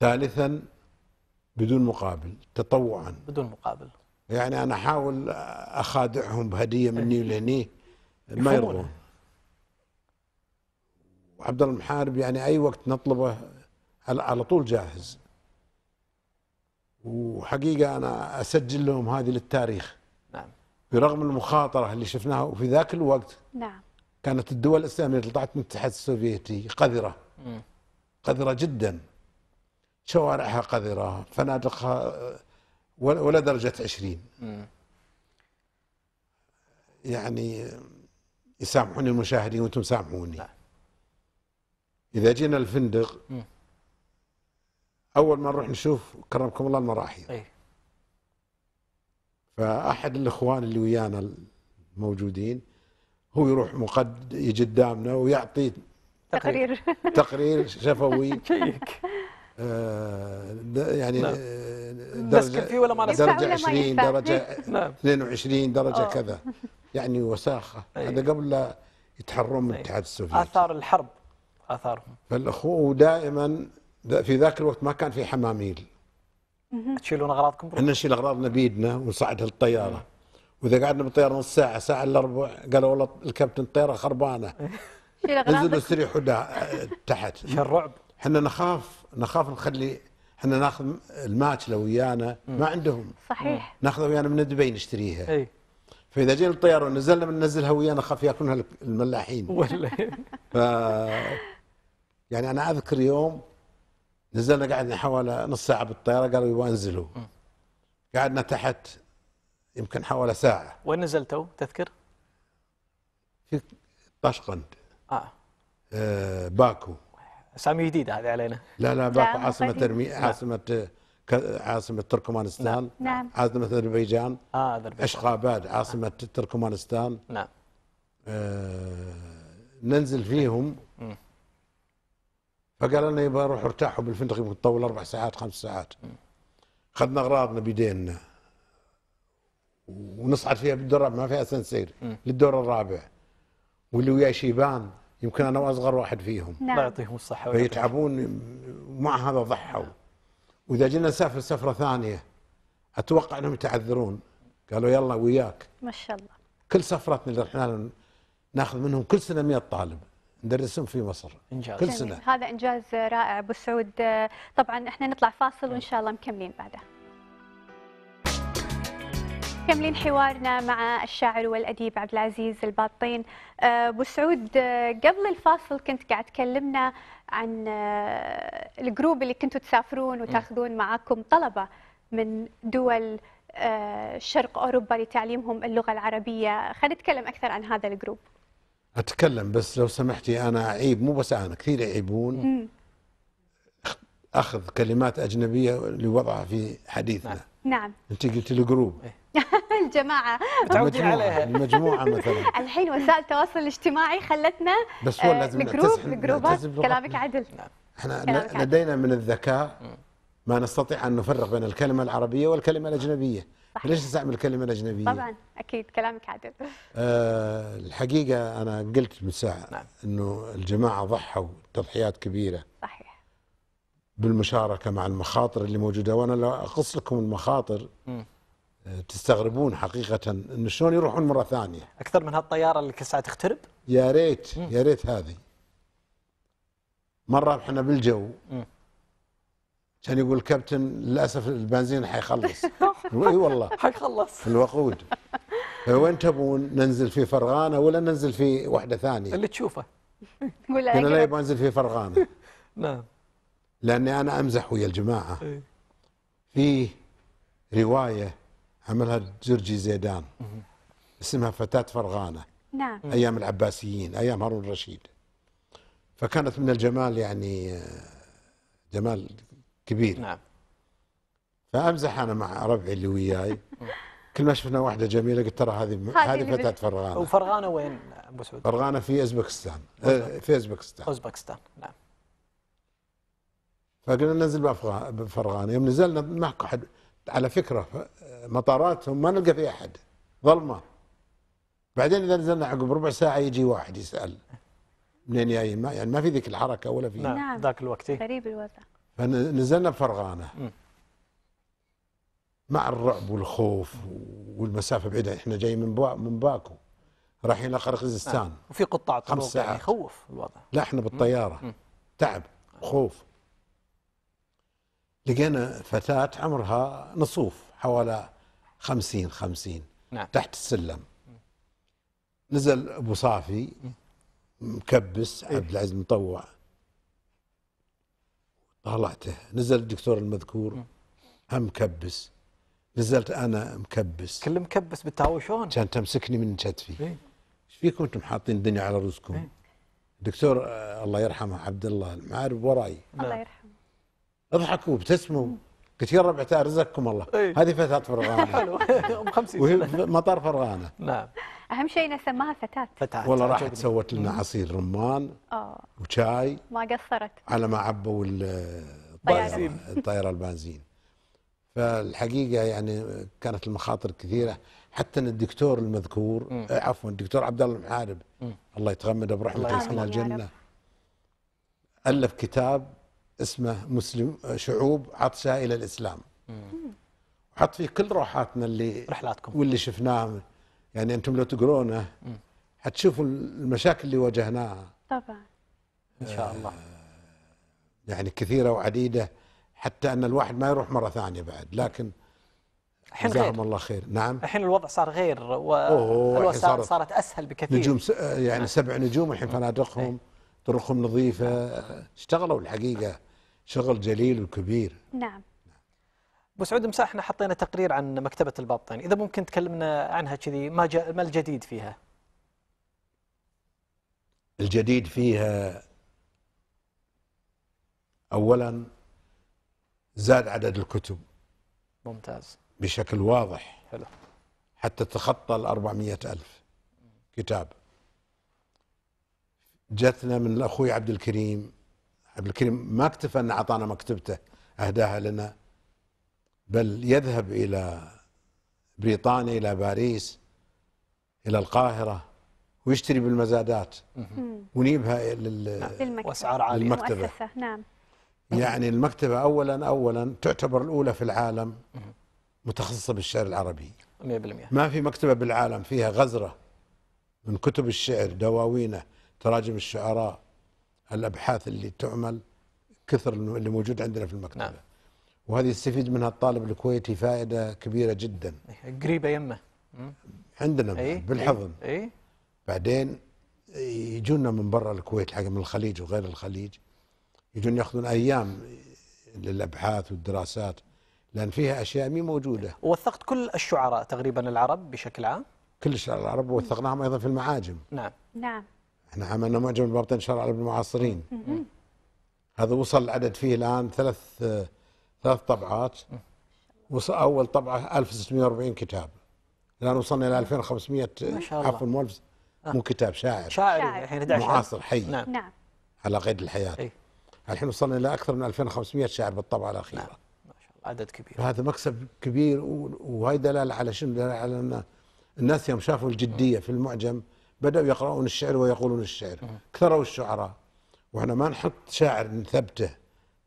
Speaker 2: ثالثا بدون مقابل تطوعا.
Speaker 1: بدون مقابل.
Speaker 2: يعني أنا أحاول أخادعهم بهدية مني ولهني ما
Speaker 1: يفهمون.
Speaker 2: يرضون. وعبد الله المحارب يعني أي وقت نطلبه على على طول جاهز. وحقيقة أنا أسجل لهم هذه للتاريخ
Speaker 1: نعم
Speaker 2: برغم المخاطرة اللي شفناها وفي ذاك الوقت
Speaker 3: نعم
Speaker 2: كانت الدول الإسلامية اللي طلعت من الاتحاد السوفيتي قذرة
Speaker 1: مم.
Speaker 2: قذرة جدا شوارعها قذرة فنادقها ولا ولا درجة 20
Speaker 1: مم.
Speaker 2: يعني يسامحوني المشاهدين وأنتم سامحوني
Speaker 1: لا.
Speaker 2: إذا جينا الفندق
Speaker 1: مم.
Speaker 2: أول ما نروح نشوف كرمكم الله المراحيض
Speaker 1: اي
Speaker 2: فأحد الإخوان اللي ويانا الموجودين هو يروح مقد يجي قدامنا ويعطي
Speaker 3: تقرير.
Speaker 2: تقرير شفوي.
Speaker 1: شيك.
Speaker 2: آه، يعني
Speaker 1: نعم.
Speaker 2: آه،
Speaker 1: نسكن فيه ولا ما
Speaker 2: درجة
Speaker 3: ولا ما
Speaker 2: 20
Speaker 3: يدفع؟
Speaker 2: درجة
Speaker 1: نعم.
Speaker 2: 22 درجة
Speaker 1: آه.
Speaker 2: كذا. يعني وساخة.
Speaker 1: أي.
Speaker 2: هذا قبل لا يتحررون من
Speaker 1: أي.
Speaker 2: الاتحاد السوفيتي.
Speaker 1: آثار الحرب. آثارهم.
Speaker 2: فالاخوه دائما في ذاك الوقت ما كان في حماميل.
Speaker 1: تشيلون أغراضكم؟ بروحكم
Speaker 2: إحنا نشيل اغراضنا بيدنا ونصعدها للطيارة. وإذا قعدنا بالطيارة نص ساعة ساعة إلا ربع قالوا والله الكابتن الطيارة خربانة.
Speaker 3: شيل
Speaker 2: انزلوا استريحوا تحت.
Speaker 1: شو الرعب
Speaker 2: إحنا نخاف نخاف نخلي إحنا ناخذ الماتش لو ويانا. ما عندهم.
Speaker 3: صحيح.
Speaker 2: ناخذها ويانا من دبي نشتريها.
Speaker 1: اي
Speaker 2: فإذا جينا الطيارة ونزلنا بننزلها ويانا خاف ياكلونها الملاحين.
Speaker 1: ولا.
Speaker 2: ف يعني أنا أذكر يوم نزلنا قعدنا حوالي نص ساعة بالطيارة قالوا يبغى انزلوا قعدنا تحت يمكن حوالي ساعة.
Speaker 1: وين نزلتوا؟ تذكر؟
Speaker 2: في طشقند.
Speaker 1: آه.
Speaker 2: آه باكو.
Speaker 1: أسامي جديدة هذه علينا.
Speaker 2: لا لا باكو.
Speaker 3: عاصمة.
Speaker 2: ترمي عاصمة آه، ك- عاصمة تركمانستان.
Speaker 3: نعم.
Speaker 2: عاصمة أذربيجان.
Speaker 1: آه أذربيجان.
Speaker 2: اشقاباد عاصمة تركمانستان.
Speaker 1: نعم.
Speaker 2: آه ننزل فيهم. فقال لنا يبغى نروح أرتاحوا بالفندق يمكن تطول أربع ساعات خمس ساعات. اخذنا أغراضنا بيدينا ونصعد فيها بالدور الرابع ما فيها أسانسير.
Speaker 1: مم.
Speaker 2: للدور الرابع. واللي وياي شيبان يمكن أنا وأصغر واحد فيهم.
Speaker 1: الله
Speaker 3: نعم
Speaker 1: يعطيهم الصحة
Speaker 2: فيتعبون ومع هذا ضحوا. وإذا جينا نسافر سفرة ثانية أتوقع إنهم يتعذرون. قالوا يلا وياك.
Speaker 3: ما شاء الله.
Speaker 2: كل سفراتنا اللي رحنا ناخذ منهم كل سنة 100 طالب. ندرسهم في مصر
Speaker 1: انجاز
Speaker 2: كل
Speaker 3: جميل.
Speaker 2: سنة.
Speaker 3: هذا إنجاز رائع. أبو سعود آه، طبعا إحنا نطلع فاصل وإن شاء الله مكملين بعده. مكملين حوارنا مع الشاعر والأديب عبد العزيز الباطين. آه، أبو سعود آه، قبل الفاصل كنت قاعد تكلمنا عن ال group اللي كنتوا تسافرون وتاخذون معاكم طلبة من دول شرق أوروبا لتعليمهم اللغة العربية. خلينا نتكلم أكثر عن هذا ال
Speaker 2: group. أتكلم بس لو سمحتي أنا أعيب مو بس أنا كثير يعيبون. أخذ كلمات أجنبية لوضعها في حديثنا.
Speaker 1: نعم.
Speaker 3: نعم.
Speaker 2: أنت قلت ال
Speaker 3: group الجماعة.
Speaker 1: متعودين
Speaker 2: المجموعة-
Speaker 1: عليها.
Speaker 2: المجموعة مثلا.
Speaker 3: الحين وسائل التواصل الاجتماعي خلتنا
Speaker 2: بس هو
Speaker 3: آه،
Speaker 2: لازم
Speaker 3: الجروب الجروبات. كلامك عدل.
Speaker 2: إحنا
Speaker 3: كلامك
Speaker 2: ل- لدينا من الذكاء ما نستطيع أن نفرق بين الكلمة العربية والكلمة الأجنبية.
Speaker 3: صحيح.
Speaker 2: ليش نستعمل الكلمة الاجنبيه
Speaker 3: طبعا أكيد كلامك عدل
Speaker 2: آه الحقيقة أنا قلت من ساعة
Speaker 1: نعم.
Speaker 2: إنه الجماعة ضحوا تضحيات كبيرة
Speaker 3: صحيح
Speaker 2: بالمشاركة مع المخاطر اللي موجودة وأنا لو أقص لكم المخاطر
Speaker 1: مم.
Speaker 2: آه، تستغربون حقيقة إنه شلون يروحون مرة ثانية
Speaker 1: أكثر من هالطيارة اللي كل ساعة تخترب
Speaker 2: يا ريت يا ريت هذه مرة إحنا بالجو
Speaker 1: مم.
Speaker 2: كان يقول الكابتن للأسف البنزين حيخلص. إي والله.
Speaker 1: حق خلص
Speaker 2: الوقود. وين تبون ننزل في فرغانة ولا ننزل في واحدة ثانية؟
Speaker 1: اللي تشوفه.
Speaker 2: قلنا لا. يبغى انزل في فرغانة.
Speaker 1: نعم.
Speaker 2: لأني أنا أمزح ويا
Speaker 1: الجماعة.
Speaker 2: في رواية عملها جورجي زيدان. اسمها فتاة فرغانة.
Speaker 3: نعم.
Speaker 2: أيام العباسيين أيام هارون الرشيد. فكانت من الجمال يعني آه، جمال كبير.
Speaker 1: نعم.
Speaker 2: فأمزح أنا مع ربعي اللي وياي. كل ما شفنا واحدة جميلة قلت ترى هذه
Speaker 3: هذه فتاة
Speaker 2: فرغانة.
Speaker 1: وفرغانه وين؟ أبو سعود؟
Speaker 2: فرغانة في ازبكستان آه، في ازبكستان
Speaker 1: أوزبكستان نعم.
Speaker 2: فقلنا ننزل بأفغان- بفرغانة. يوم نزلنا معكم حد على فكرة مطاراتهم ما نلقى فيها أحد. ظلمة. بعدين إذا نزلنا عقب ربع ساعة يجي واحد يسأل. منين جاي ما يعني ما في ذيك الحركة ولا في
Speaker 1: نعم.
Speaker 3: نعم.
Speaker 1: ذاك الوقت إيه.
Speaker 3: غريب الوضع.
Speaker 2: فنزلنا
Speaker 1: بفرغانة.
Speaker 2: مع الرعب والخوف والمسافة بعيدة. إحنا جاي من با من باكو. رايحين لقرقيزستان
Speaker 1: نعم. وفي قطاع
Speaker 2: خمس
Speaker 1: طرق يعني
Speaker 2: ساعات.
Speaker 1: يخوف الوضع.
Speaker 2: لا إحنا بالطيارة.
Speaker 1: مم.
Speaker 2: تعب خوف. لقينا فتاة عمرها نصوف حوالي خمسين خمسين.
Speaker 1: نعم.
Speaker 2: تحت السلم. نزل أبو صافي مكبس عبد العزيز مطوع. طالعته نزل الدكتور المذكور هم مكبس. نزلت أنا مكبس.
Speaker 1: كل مكبس بالتهاوشون
Speaker 2: كان تمسكني من كتفي
Speaker 1: إيه.
Speaker 2: إيش فيكم أنتم حاطين الدنيا على رؤوسكم
Speaker 1: إيه.
Speaker 2: دكتور آه، الله يرحمه عبد الله المعارف وراي.
Speaker 3: الله
Speaker 1: نعم.
Speaker 3: يرحمه.
Speaker 2: اضحكوا ابتسموا. قلت يا ربع رزقكم الله.
Speaker 1: إيه.
Speaker 2: هذه فتاة فرغانة.
Speaker 1: حلو. أم 50
Speaker 2: وهي مطار فرغانة.
Speaker 1: نعم.
Speaker 3: أهم شيء انه سماها فتاة.
Speaker 1: فتاة.
Speaker 2: والله راحت. سوت لنا عصير رمان
Speaker 3: آه.
Speaker 2: وشاي.
Speaker 3: ما قصرت.
Speaker 2: على ما عبوا ال-
Speaker 3: طيارة.
Speaker 2: الطائرة الطائرة البنزين. فالحقيقة يعني كانت المخاطر كثيرة. حتى إن الدكتور المذكور
Speaker 1: مم.
Speaker 2: آه، عفوا الدكتور عبد الله المحارب. الله يتغمده برحمته
Speaker 3: يا
Speaker 2: الجنة. ألف كتاب اسمه مسلم شعوب عطشة إلى الإسلام. وحط فيه كل روحاتنا اللي
Speaker 1: رحلاتكم.
Speaker 2: واللي شفناها يعني أنتم لو تقرونه حتشوفوا المشاكل اللي واجهناها.
Speaker 3: طبعا.
Speaker 1: إن شاء الله.
Speaker 2: يعني كثيرة وعديدة حتى أن الواحد ما يروح مرة ثانية بعد لكن
Speaker 1: الحين
Speaker 2: جزاهم
Speaker 1: غير
Speaker 2: الله خير. نعم.
Speaker 1: الحين الوضع صار غير والوسائل
Speaker 2: صارت
Speaker 1: صارت أسهل بكثير.
Speaker 2: نجوم س... يعني سبع نجوم الحين فنادقهم طرقهم نظيفة. اشتغلوا الحقيقة. شغل جليل وكبير.
Speaker 3: نعم.
Speaker 1: أبو سعود مساء إحنا حطينا تقرير عن مكتبة البابطين إذا ممكن تكلمنا عنها كذي ما جا ما الجديد فيها؟
Speaker 2: الجديد فيها اولا زاد عدد الكتب.
Speaker 1: ممتاز.
Speaker 2: بشكل واضح.
Speaker 1: حلو.
Speaker 2: حتى تخطى ال 400 ألف كتاب. جتنا من أخوي عبد الكريم عبد الكريم ما اكتفى أن أعطانا مكتبته أهداها لنا. بل يذهب إلى بريطانيا إلى باريس إلى القاهرة ويشتري بالمزادات.
Speaker 3: مم.
Speaker 2: ونجيبها لل...
Speaker 3: للمكتبة
Speaker 1: وأسعار عالية.
Speaker 2: المك- المكتبة.
Speaker 3: المؤسسة نعم.
Speaker 2: يعني المكتبة أولا أولا تعتبر الأولى في العالم متخصصة بالشعر العربي.
Speaker 1: 100%
Speaker 2: ما في مكتبة بالعالم فيها غزرة من كتب الشعر دواوينة تراجم الشعراء الأبحاث اللي تعمل كثر اللي موجود عندنا في المكتبة.
Speaker 1: نعم.
Speaker 2: وهذه يستفيد منها الطالب الكويتي فائدة كبيرة جدا.
Speaker 1: قريبة يمه.
Speaker 2: عندنا
Speaker 1: إي
Speaker 2: بالحضن.
Speaker 1: إي
Speaker 2: بعدين يجونا من برا الكويت حق من الخليج وغير الخليج يجون يأخذون أيام للأبحاث والدراسات لأن فيها أشياء مي موجودة.
Speaker 1: وثقت كل الشعراء تقريبا العرب بشكل عام؟
Speaker 2: كل الشعر العرب وثقناهم أيضا في المعاجم.
Speaker 1: نعم.
Speaker 3: نعم.
Speaker 2: إحنا عملنا معجم البابطين شعر العرب المعاصرين. هذا وصل العدد فيه الآن ثلاث ثلاث طبعات. وصل أول طبعة 1640 كتاب. الآن وصلنا إلى 2500
Speaker 1: ما شاء الله.
Speaker 2: عفوا مو مو كتاب شاعر.
Speaker 3: شاعر.
Speaker 1: الحين 11
Speaker 2: معاصر حي.
Speaker 1: نعم.
Speaker 3: نعم.
Speaker 2: على قيد الحياة.
Speaker 1: إي.
Speaker 2: الحين وصلنا إلى أكثر من 2500 شاعر بالطبعة الأخيرة.
Speaker 1: نعم. ما شاء الله. عدد كبير.
Speaker 2: فهذا مكسب كبير و- وهاي دلالة على شنو؟ دلالة على أن الناس يوم شافوا الجدية في المعجم بدأوا يقرؤون الشعر ويقولون الشعر. كثروا الشعراء. وإحنا ما نحط شاعر نثبته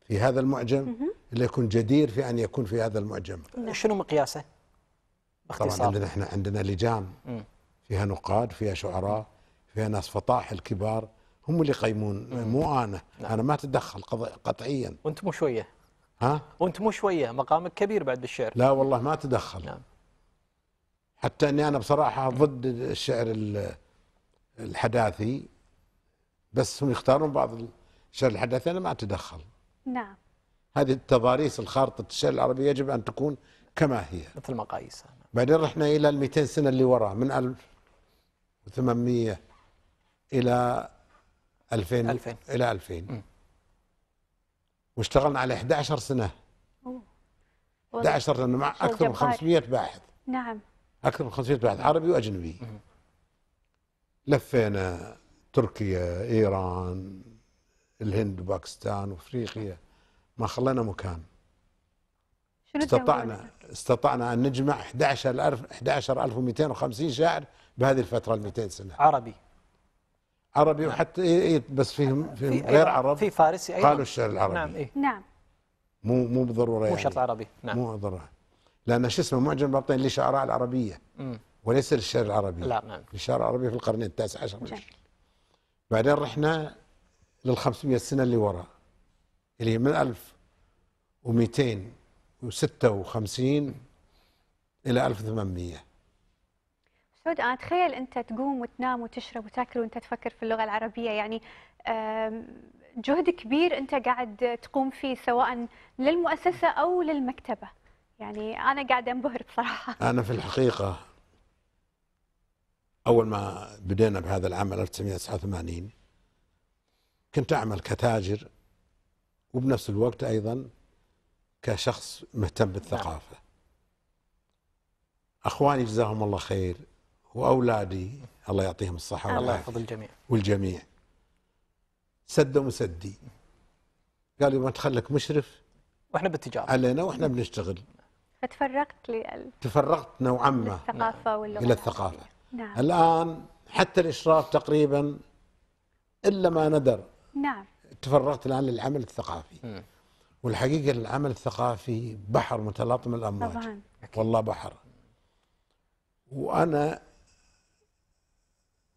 Speaker 2: في هذا المعجم إلا يكون جدير في أن يكون في هذا المعجم.
Speaker 1: شنو مقياسه؟
Speaker 2: طبعا
Speaker 1: باختصار.
Speaker 2: عندنا إحنا عندنا لجان. فيها نقاد فيها شعراء فيها ناس فطاحل كبار هم اللي يقيمون. مو أنا. أنا ما اتدخل قطعيا.
Speaker 1: وأنت مو شوية.
Speaker 2: ها؟
Speaker 1: وأنت مو شوية. مقامك كبير بعد بالشعر.
Speaker 2: لا والله ما اتدخل
Speaker 1: نعم.
Speaker 2: حتى إني أنا بصراحة ضد الشعر ال- الحداثي بس هم يختارون بعض الشعر الحداثي. أنا ما أتدخل.
Speaker 3: نعم.
Speaker 2: هذه التضاريس الخارطة الشعر العربي يجب أن تكون كما هي.
Speaker 1: مثل مقاييسه
Speaker 2: بعدين رحنا إلى ال 200 سنة اللي وراء من 1800 إلى 2000
Speaker 1: 2000.
Speaker 2: إلى 2000 واشتغلنا على 11 سنة.
Speaker 3: أوه.
Speaker 2: 11 سنة مع أكثر من
Speaker 3: جبار.
Speaker 2: 500 باحث.
Speaker 3: نعم.
Speaker 2: أكثر من 500 باحث عربي وأجنبي. لفينا تركيا إيران الهند وباكستان وأفريقيا. ما خلينا مكان.
Speaker 3: شنو
Speaker 2: استطعنا؟ استطعنا أن نجمع 11000 11250 شاعر بهذه الفترة ال 200 سنة.
Speaker 1: عربي.
Speaker 2: عربي وحتى إيه إيه بس فيهم فيهم
Speaker 1: في
Speaker 2: غير عرب.
Speaker 1: في فارسي أيضا؟
Speaker 2: قالوا الشعر العربي.
Speaker 1: نعم اي
Speaker 3: نعم.
Speaker 2: مو مو بالضروره
Speaker 1: مو
Speaker 2: يعني.
Speaker 1: شرط عربي نعم.
Speaker 2: مو بالضروره لأن شو اسمه معجم البابطين لشعراء العربية.
Speaker 1: مم.
Speaker 2: وليس للشعر العربي.
Speaker 1: لا نعم.
Speaker 2: للشعر العربي في القرن التاسع عشر.
Speaker 3: جميل.
Speaker 2: بعدين رحنا لل 500 سنه اللي وراء اللي هي من 1256 إلى 1800
Speaker 3: سعود أنا اتخيل أنت تقوم وتنام وتشرب وتأكل وأنت تفكر في اللغة العربية يعني جهد كبير أنت قاعد تقوم فيه سواء للمؤسسة أو للمكتبة. يعني أنا قاعدة أنبهر بصراحة.
Speaker 2: أنا في الحقيقة أول ما بدينا بهذا العام 1989 كنت أعمل كتاجر وبنفس الوقت أيضا كشخص مهتم بالثقافة. أخواني جزاهم الله خير وأولادي الله يعطيهم الصحة
Speaker 1: الله
Speaker 2: والعافية
Speaker 1: يحفظ الجميع.
Speaker 2: والجميع. سدوا مسدي قالوا ما تخلك مشرف؟
Speaker 1: وإحنا بالتجارة.
Speaker 2: علينا وإحنا بنشتغل.
Speaker 3: فتفرغت لل-
Speaker 2: تفرغت نوعا ما.
Speaker 3: للثقافة
Speaker 2: واللغة. إلى
Speaker 3: الثقافة. نعم.
Speaker 2: الآن حتى الإشراف تقريبا إلا ما ندر.
Speaker 3: نعم.
Speaker 2: تفرغت الآن للعمل الثقافي.
Speaker 1: مم.
Speaker 2: والحقيقة العمل الثقافي بحر متلاطم الأمواج.
Speaker 3: طبعا.
Speaker 2: والله بحر. وأنا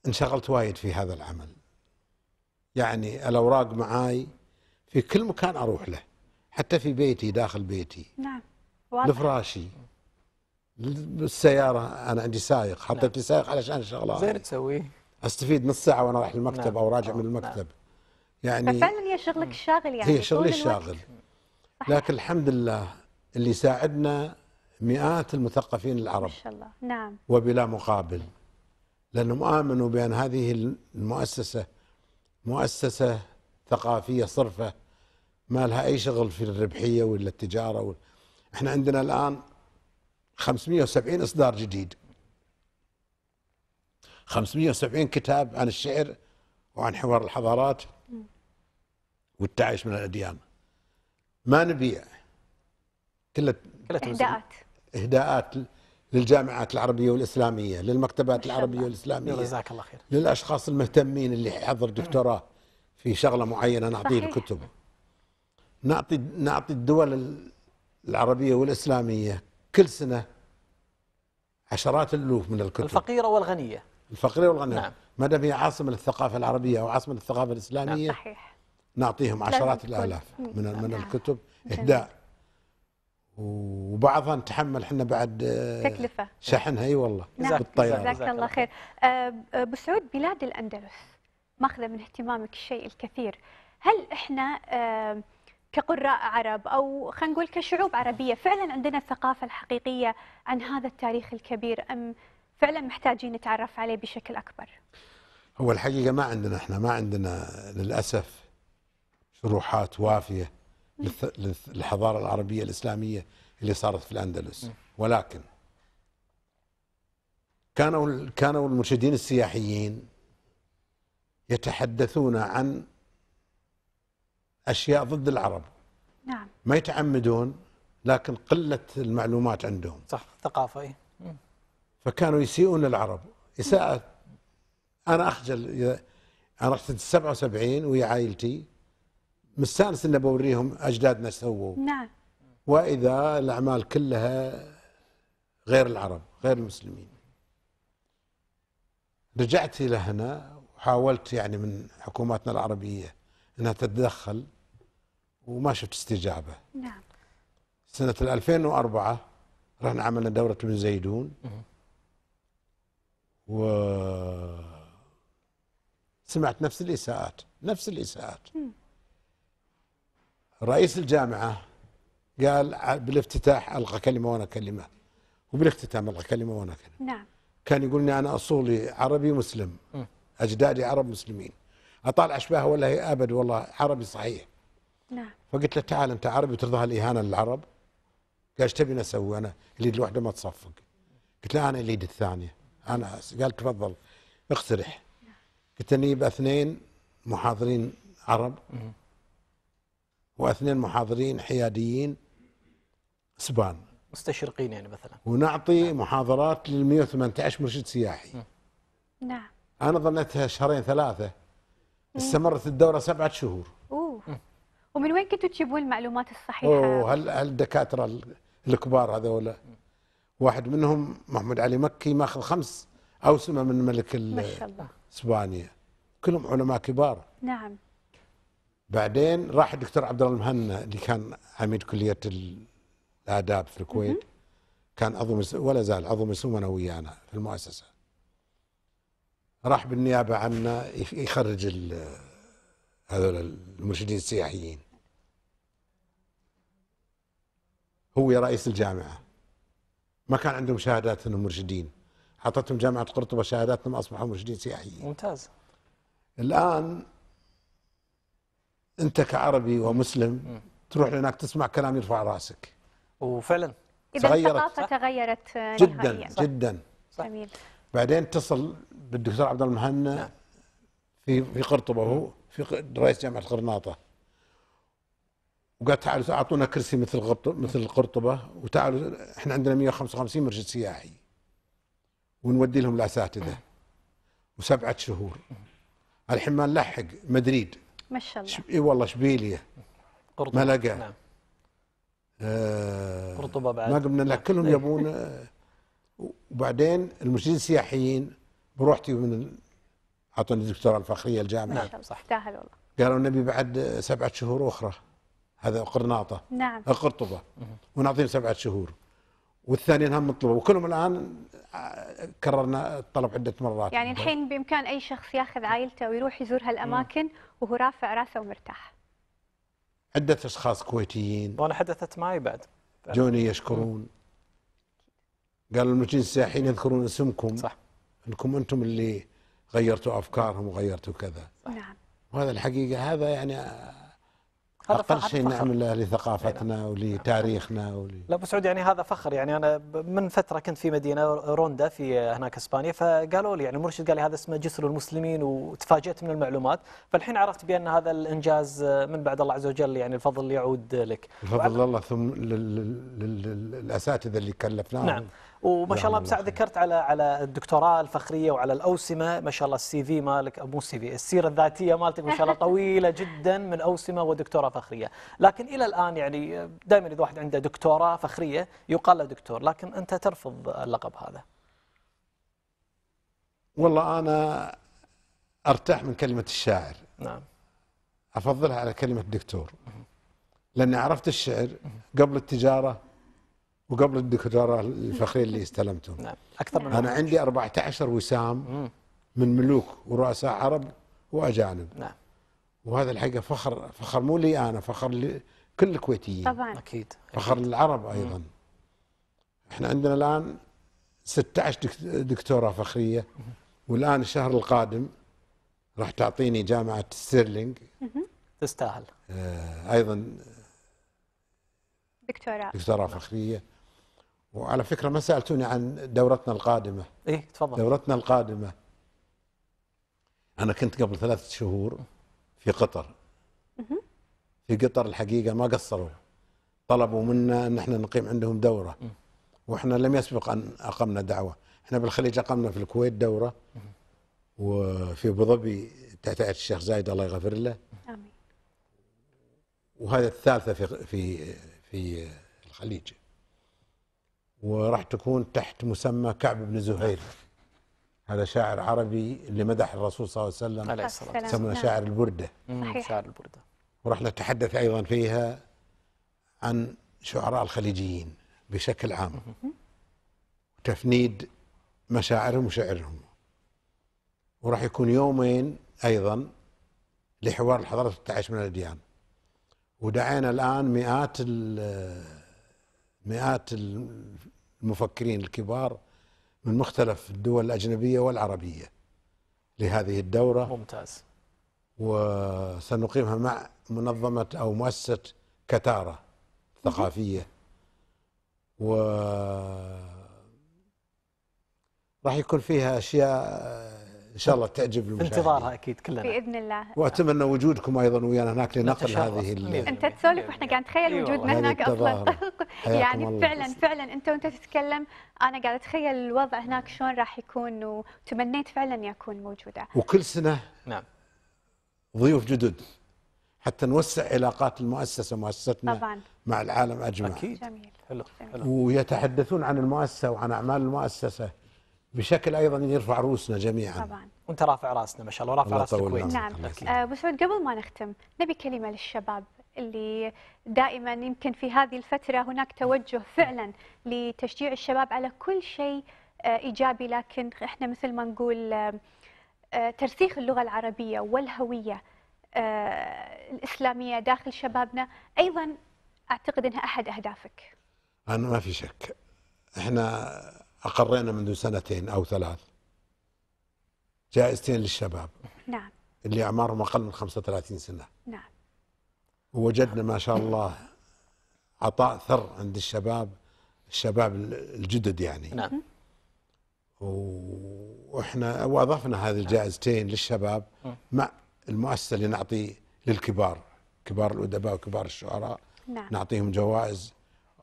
Speaker 2: انشغلت وايد في هذا العمل. يعني الأوراق معاي في كل مكان أروح له. حتى في بيتي داخل بيتي.
Speaker 3: نعم. واضح.
Speaker 2: لفراشي بالسياره أنا عندي سائق حطيت لي سائق علشان الشغلات
Speaker 1: زين تسويه
Speaker 2: أستفيد نص ساعه وأنا رايح المكتب
Speaker 1: نعم.
Speaker 2: أو راجع
Speaker 1: آه،
Speaker 2: من المكتب. يعني
Speaker 3: ففعلا هي شغلك الشاغل يعني
Speaker 2: هي شغلي. الشاغل. لكن الحمد لله اللي ساعدنا مئات المثقفين
Speaker 3: ما
Speaker 2: العرب
Speaker 3: شاء الله. نعم.
Speaker 2: وبلا مقابل. لأنهم آمنوا بأن هذه المؤسسة مؤسسة ثقافية صرفة ما لها أي شغل في الربحية ولا التجارة ولا إحنا عندنا الآن 570 إصدار جديد. 570 كتاب عن الشعر وعن حوار الحضارات والتعايش من الأديان. ما نبيع. كله
Speaker 1: كلها توزيع
Speaker 3: إهداءات.
Speaker 2: إهداءات للجامعات العربية والإسلامية للمكتبات العربية
Speaker 3: الله.
Speaker 2: والإسلامية.
Speaker 1: جزاك الله خير.
Speaker 2: للأشخاص المهتمين اللي يحضر دكتوراه في شغلة معينة نعطيه. الكتب نعطي نعطي الدول العربية والإسلامية كل سنة عشرات الألوف من الكتب.
Speaker 1: الفقيرة والغنية.
Speaker 2: الفقيرة والغنية.
Speaker 1: نعم.
Speaker 2: ما دام هي عاصمة للثقافة العربية أو عاصمة للثقافة الإسلامية
Speaker 3: صحيح.
Speaker 2: نعطيهم عشرات. الآلاف
Speaker 3: مم.
Speaker 2: من من
Speaker 3: نعم.
Speaker 2: الكتب.
Speaker 3: جميل.
Speaker 2: إهداء. وبعضها نتحمل إحنا بعد آه،
Speaker 3: تكلفة.
Speaker 2: شحنها. إي والله.
Speaker 3: نعم
Speaker 2: بالطيارة.
Speaker 3: جزاك الله خير. آه، أبو سعود بلاد الأندلس ماخذة من اهتمامك الشيء الكثير. هل إحنا آه، كقراء عرب أو خلينا نقول كشعوب عربية فعلا عندنا الثقافة الحقيقية عن هذا التاريخ الكبير أم فعلا محتاجين نتعرف عليه بشكل أكبر؟
Speaker 2: هو الحقيقة ما عندنا إحنا ما عندنا للأسف شروحات للث- للحضارة العربية الإسلامية اللي صارت في الأندلس. ولكن كانوا كانوا المرشدين السياحيين يتحدثون عن أشياء ضد العرب.
Speaker 3: نعم.
Speaker 2: ما يتعمدون لكن قلة المعلومات عندهم.
Speaker 1: صح ثقافة إيه.
Speaker 2: فكانوا يسيئون للعرب إساءة أنا أخجل إذا- أنا رحت 77 ويا عائلتي. مستأنس إني بوريهم أجدادنا سووا.
Speaker 3: نعم.
Speaker 2: وإذا الأعمال كلها غير العرب غير المسلمين. رجعت إلى هنا وحاولت يعني من حكوماتنا العربية أنها تتدخل. وما شفت استجابة.
Speaker 3: نعم.
Speaker 2: سنة 2004 رحنا عملنا دورة ابن زيدون. و سمعت نفس الإساءات نفس الإساءات. رئيس الجامعة قال بالافتتاح ألقى كلمة وأنا كلمة وبالاختتام ألقى كلمة وأنا كلمة.
Speaker 3: نعم.
Speaker 2: كان يقولني أنا أصولي عربي مسلم أجدادي عرب مسلمين. أطالع أشباه ولا هي أبد والله عربي صحيح.
Speaker 3: نعم
Speaker 2: فقلت له تعال أنت عربي ترضى الاهانه للعرب؟ قال إيش تبيني أسوي أنا؟ اليد الواحده ما تصفق. قلت له أنا اليد الثانية أنا قال تفضل اقترح. قلت له نجيب اثنين محاضرين عرب واثنين محاضرين حياديين إسبان
Speaker 1: مستشرقين يعني مثلا
Speaker 2: ونعطي محاضرات لل 118 مرشد سياحي.
Speaker 3: نعم
Speaker 2: أنا ظنيتها شهرين ثلاثة استمرت الدورة سبعة شهور.
Speaker 3: أوه ومن وين كنتوا تجيبون المعلومات الصحيحة؟
Speaker 2: أوه هل هل الدكاتره ال- الكبار هذول واحد منهم محمد علي مكي ماخذ خمس أوسمة من ملك
Speaker 3: ما شاء الله.
Speaker 2: إسبانيا. كلهم علماء كبار.
Speaker 3: نعم.
Speaker 2: بعدين راح الدكتور عبد الله المهنا اللي كان عميد كلية الآداب في الكويت. كان عضو. ولا زال عضو مسومنا ويانا في المؤسسة. راح بالنيابة عنا يخرج هذول المرشدين السياحيين. هو يا رئيس الجامعة. ما كان عندهم شهادات إنهم مرشدين. اعطتهم جامعة قرطبة شهادات انهم أصبحوا مرشدين سياحيين.
Speaker 1: ممتاز.
Speaker 2: الآن أنت كعربي ومسلم تروح هناك تسمع كلام يرفع رأسك.
Speaker 1: وفعلا.
Speaker 3: إذا
Speaker 2: تغيرت،
Speaker 3: الثقافه؟ تغيرت
Speaker 2: جدا
Speaker 3: نهائيا.
Speaker 2: جدا
Speaker 1: صح.
Speaker 3: جميل.
Speaker 2: بعدين اتصل بالدكتور عبد المهنا
Speaker 1: نعم.
Speaker 2: في في قرطبة هو في ق- رئيس جامعة قرناطة. وقال تعالوا أعطونا كرسي مثل مثل قرطبه وتعالوا إحنا عندنا 155 مرشد سياحي ونودي لهم الاساتذه وسبعة شهور. الحين ما نلحق مدريد.
Speaker 3: ما شاء الله.
Speaker 2: إي والله اشبيليه
Speaker 1: قرطبة.
Speaker 2: ملقا
Speaker 1: نعم.
Speaker 2: آه،
Speaker 1: رطوبة بعد.
Speaker 2: ما قمنا لك كلهم
Speaker 1: إيه.
Speaker 2: يبون آه، وبعدين المرشدين السياحيين بروحتي من أعطوني الدكتوراه الفخرية الجامعة.
Speaker 3: ما
Speaker 1: نعم،
Speaker 3: شاء الله.
Speaker 1: صح.
Speaker 3: تستاهل والله.
Speaker 2: قالوا نبي بعد سبعة شهور أخرى. هذا قرناطة
Speaker 3: نعم.
Speaker 2: قرطبة ونعطيهم سبعة شهور. والثانيين هم مطلوبة وكلهم الآن آه، كررنا الطلب عدة مرات.
Speaker 3: يعني الحين بإمكان أي شخص ياخذ عائلته ويروح يزور هالأماكن وهو رافع راسه ومرتاح.
Speaker 2: عدة أشخاص كويتيين.
Speaker 1: وأنا حدثت معي بعد.
Speaker 2: جوني يشكرون. قالوا المرشدين السياحيين يذكرون اسمكم.
Speaker 1: صح.
Speaker 2: إنكم أنتم اللي غيرتوا أفكارهم وغيرتوا كذا.
Speaker 3: نعم.
Speaker 2: وهذا الحقيقة هذا يعني
Speaker 1: هذا أقل
Speaker 2: شيء. نعمله لثقافتنا ولتاريخنا ول...
Speaker 1: لا ابو سعود يعني هذا فخر. يعني أنا من فترة كنت في مدينة روندا في هناك إسبانيا فقالوا لي يعني المرشد قال لي هذا اسمه جسر المسلمين وتفاجأت من المعلومات. فالحين عرفت بأن هذا الإنجاز من بعد الله عز وجل يعني الفضل يعود لك.
Speaker 2: بفضل الله ثم لل- لل- لل- للأساتذة اللي كلفناهم.
Speaker 1: نعم. وما شاء الله
Speaker 2: الله
Speaker 1: ذكرت على على الدكتوراه الفخرية وعلى الأوسمة. ما شاء الله السي في مالك مو السي في السيرة الذاتية مالتك ما شاء الله طويلة جدا من أوسمة ودكتوراه فخرية. لكن إلى الآن يعني دائما إذا واحد عنده دكتوراه فخرية يقال له دكتور لكن أنت ترفض اللقب هذا.
Speaker 2: والله أنا أرتاح من كلمة الشاعر.
Speaker 1: نعم.
Speaker 2: أفضلها على كلمة دكتور لأني عرفت الشعر قبل التجارة وقبل الدكتوراه الفخرية اللي استلمتهم
Speaker 1: نعم أكثر من
Speaker 2: أنا عندي 14 وسام
Speaker 1: مم.
Speaker 2: من ملوك ورؤساء عرب وأجانب.
Speaker 1: نعم.
Speaker 2: وهذا الحقيقة فخر فخر مو لي أنا فخر لكل الكويتيين.
Speaker 3: طبعا.
Speaker 1: أكيد.
Speaker 2: فخر للعرب أيضا. إحنا عندنا الآن 16 دك- دكتوراه فخرية. والآن الشهر القادم راح تعطيني جامعة ستيرلينج
Speaker 1: تستاهل.
Speaker 2: آه، أيضا
Speaker 3: دكتوراه.
Speaker 2: دكتوراه فخرية. وعلى فكرة ما سألتوني عن دورتنا القادمة.
Speaker 1: إيه تفضل.
Speaker 2: دورتنا القادمة. أنا كنت قبل ثلاثة شهور في قطر. في قطر الحقيقة ما قصروا. طلبوا منا إن إحنا نقيم عندهم دورة. وإحنا لم يسبق أن أقمنا دعوة. إحنا بالخليج أقمنا في الكويت دورة. وفي أبو ظبي تحت رعاية الشيخ زايد الله يغفر له.
Speaker 3: آمين.
Speaker 2: وهذا الثالثة في في في الخليج. وراح تكون تحت مسمى كعب بن زهير. هذا شاعر عربي اللي مدح الرسول صلى الله عليه وسلم
Speaker 1: عليه الصلاة
Speaker 3: السلام.
Speaker 2: يسمونه
Speaker 3: نعم.
Speaker 2: شاعر البردة.
Speaker 1: والسلام
Speaker 3: صحيح.
Speaker 1: شاعر البردة.
Speaker 2: وراح نتحدث أيضا فيها عن شعراء الخليجيين بشكل عام. تفنيد مشاعرهم وشعرهم. وراح يكون يومين أيضا لحوار الحضارات التعايش من الأديان. ودعينا الآن مئات ال- مئات المفكرين الكبار من مختلف الدول الأجنبية والعربية لهذه الدورة.
Speaker 1: ممتاز.
Speaker 2: وسنقيمها مع منظمة أو مؤسسة كتارة ثقافية. و راح يكون فيها أشياء إن شاء الله تعجب المشاهدين.
Speaker 1: انتظارها أكيد كلنا.
Speaker 3: بإذن الله.
Speaker 2: وأتمنى وجودكم أيضا ويانا هناك لنقل. هذه ال-
Speaker 3: أنت تسولف وإحنا قاعد نتخيل
Speaker 1: إي
Speaker 3: وجودنا. هناك
Speaker 2: أصلا.
Speaker 3: يعني
Speaker 2: الله.
Speaker 3: فعلا فعلا. أنت وأنت تتكلم أنا قاعدة أتخيل الوضع هناك شلون راح يكون وتمنيت فعلا اني اكون موجودة.
Speaker 2: وكل سنة
Speaker 1: نعم.
Speaker 2: ضيوف جدد. حتى نوسع علاقات المؤسسة مؤسستنا
Speaker 3: طبعا.
Speaker 2: مع العالم أجمع.
Speaker 1: أكيد.
Speaker 3: جميل.
Speaker 1: حلو حلو.
Speaker 2: ويتحدثون عن المؤسسة وعن أعمال المؤسسة. بشكل أيضا يرفع رؤوسنا جميعا.
Speaker 3: طبعا.
Speaker 1: وأنت رافع رأسنا ما شاء الله
Speaker 2: الله
Speaker 1: راس الكويت.
Speaker 3: نعم. ابو سعود قبل ما نختم نبي كلمة للشباب اللي دائما يمكن في هذه الفترة هناك توجه فعلا لتشجيع الشباب على كل شيء آه، إيجابي. لكن إحنا مثل ما نقول آه، ترسيخ اللغة العربية والهوية الإسلامية داخل شبابنا أيضا أعتقد إنها أحد أهدافك.
Speaker 2: أنا ما في شك. إحنا أقرينا منذ سنتين أو ثلاث. جائزتين للشباب.
Speaker 3: نعم.
Speaker 2: اللي أعمارهم أقل من 35 سنة.
Speaker 3: نعم.
Speaker 2: ووجدنا ما شاء الله عطاء ثر عند الشباب الشباب الجدد يعني.
Speaker 1: نعم.
Speaker 2: وإحنا وأضفنا هذه الجائزتين للشباب مع المؤسسة اللي نعطي للكبار كبار الأدباء وكبار الشعراء.
Speaker 3: نعم.
Speaker 2: نعطيهم جوائز.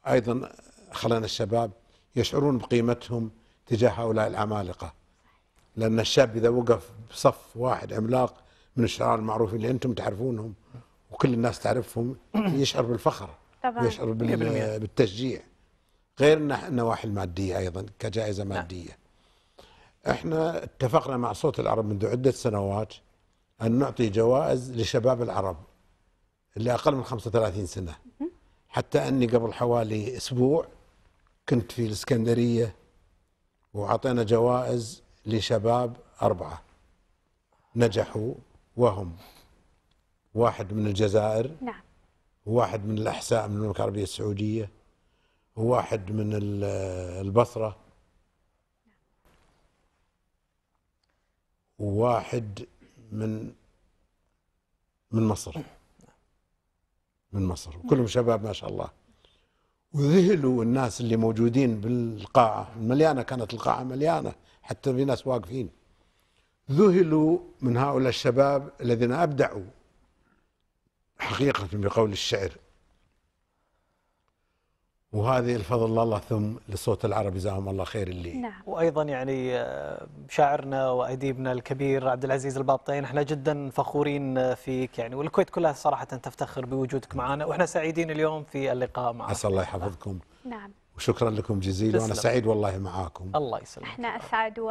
Speaker 2: أيضا خلينا الشباب يشعرون بقيمتهم تجاه هؤلاء العمالقة لأن الشاب إذا وقف بصف واحد عملاق من الشعراء المعروفين اللي أنتم تعرفونهم وكل الناس تعرفهم يشعر بالفخر
Speaker 3: طبعا
Speaker 2: ويشعر
Speaker 1: 100%.
Speaker 2: بالتشجيع غير النواحي المادية أيضا كجائزة
Speaker 1: نعم.
Speaker 2: مادية. إحنا اتفقنا مع صوت العرب منذ عدة سنوات أن نعطي جوائز لشباب العرب اللي أقل من 35 سنة. حتى أني قبل حوالي أسبوع كنت في الإسكندرية وأعطينا جوائز لشباب أربعة. نجحوا وهم. واحد من الجزائر
Speaker 3: نعم.
Speaker 2: وواحد من الأحساء من المملكة العربية السعودية وواحد من ال- البصرة وواحد من من مصر. من مصر. كلهم شباب ما شاء الله. وذهلوا الناس اللي موجودين بالقاعة. مليانة كانت القاعة مليانة حتى في ناس واقفين. ذهلوا من هؤلاء الشباب الذين أبدعوا حقيقة بقول الشعر. وهذه الفضل الله ثم لصوت العرب جزاهم الله خير اللي.
Speaker 3: نعم.
Speaker 1: وأيضا يعني آه، شاعرنا وأديبنا الكبير عبد العزيز البابطين إحنا جدا فخورين آه، فيك يعني والكويت كلها صراحة تفتخر بوجودك معنا وإحنا سعيدين اليوم في اللقاء معك
Speaker 2: عسى الله يحفظكم.
Speaker 3: نعم.
Speaker 2: وشكرا لكم جزيلا
Speaker 1: وأنا.
Speaker 2: سعيد والله معاكم.
Speaker 1: الله يسلمك.
Speaker 3: إحنا أسعد و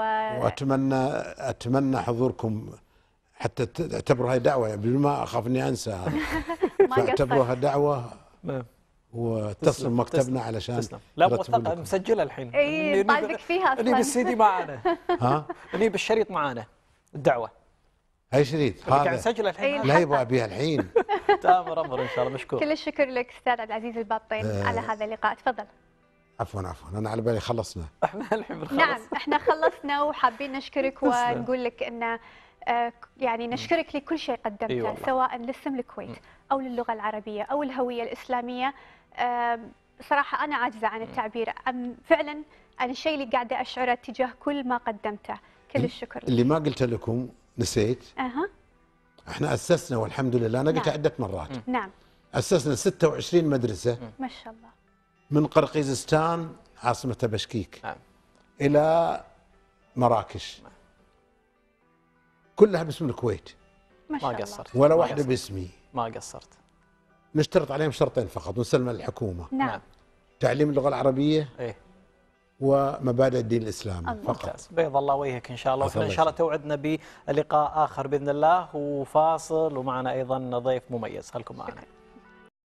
Speaker 2: وأتمنى أتمنى حضوركم حتى تعتبروا هاي دعوة يعني بدون ما أخاف إني انسى
Speaker 3: ما
Speaker 1: فأعتبروها
Speaker 2: دعوة.
Speaker 1: تسلم،
Speaker 2: مكتبنا
Speaker 1: تسلم،
Speaker 2: علشان
Speaker 1: تسلم. لا موثقه. مسجله الحين. إي
Speaker 3: طالبك فيها أصلا.
Speaker 1: السي دي معنا
Speaker 2: ها؟
Speaker 1: نبي الشريط معنا الدعوة.
Speaker 2: هاي شريط
Speaker 1: اللي قاعد
Speaker 2: هذا.
Speaker 1: نسجله الحين.
Speaker 2: لا يبغى ابيها الحين.
Speaker 1: تامر أمر إن شاء الله مشكور.
Speaker 3: كل الشكر لك أستاذ عبد العزيز البابطين
Speaker 2: آه.
Speaker 3: على هذا اللقاء. تفضل.
Speaker 2: عفوا عفوا. أنا على بالي خلصنا.
Speaker 1: إحنا الحين بنخلص.
Speaker 3: نعم إحنا خلصنا وحابين نشكرك. ونقول لك إن آه، يعني نشكرك لكل شيء قدمته
Speaker 1: والله.
Speaker 3: سواء لاسم الكويت أو للغة العربية أو الهوية الإسلامية. آم، صراحة أنا عاجزة عن التعبير. عن فعلا عن الشيء اللي قاعدة أشعره تجاه كل ما قدمته. كل الشكر. لك
Speaker 2: اللي ما قلت لكم نسيت.
Speaker 3: أها.
Speaker 2: إحنا أسسنا والحمد لله. أنا قلت
Speaker 3: نعم.
Speaker 2: عدة مرات.
Speaker 3: نعم.
Speaker 2: أسسنا 26 مدرسة.
Speaker 3: ما شاء الله.
Speaker 2: من قرقيزستان عاصمة بشكيك
Speaker 1: نعم.
Speaker 2: إلى مراكش. كلها باسم الكويت.
Speaker 3: ما شاء
Speaker 1: ما قصرت.
Speaker 2: ولا واحدة. باسمي.
Speaker 1: ما قصرت.
Speaker 2: نشترط عليهم شرطين فقط ونسلمها للحكومة
Speaker 3: نعم.
Speaker 2: تعليم اللغة العربية
Speaker 1: إيه.
Speaker 2: ومبادئ الدين الإسلامي
Speaker 3: الله.
Speaker 2: فقط.
Speaker 1: ممتاز. بيض الله وجهك إن شاء الله.
Speaker 2: عسى
Speaker 1: وإحنا
Speaker 2: إن
Speaker 1: شاء الله توعدنا بلقاء آخر بإذن الله. وفاصل ومعنا أيضا ضيف مميز. خلكم معنا.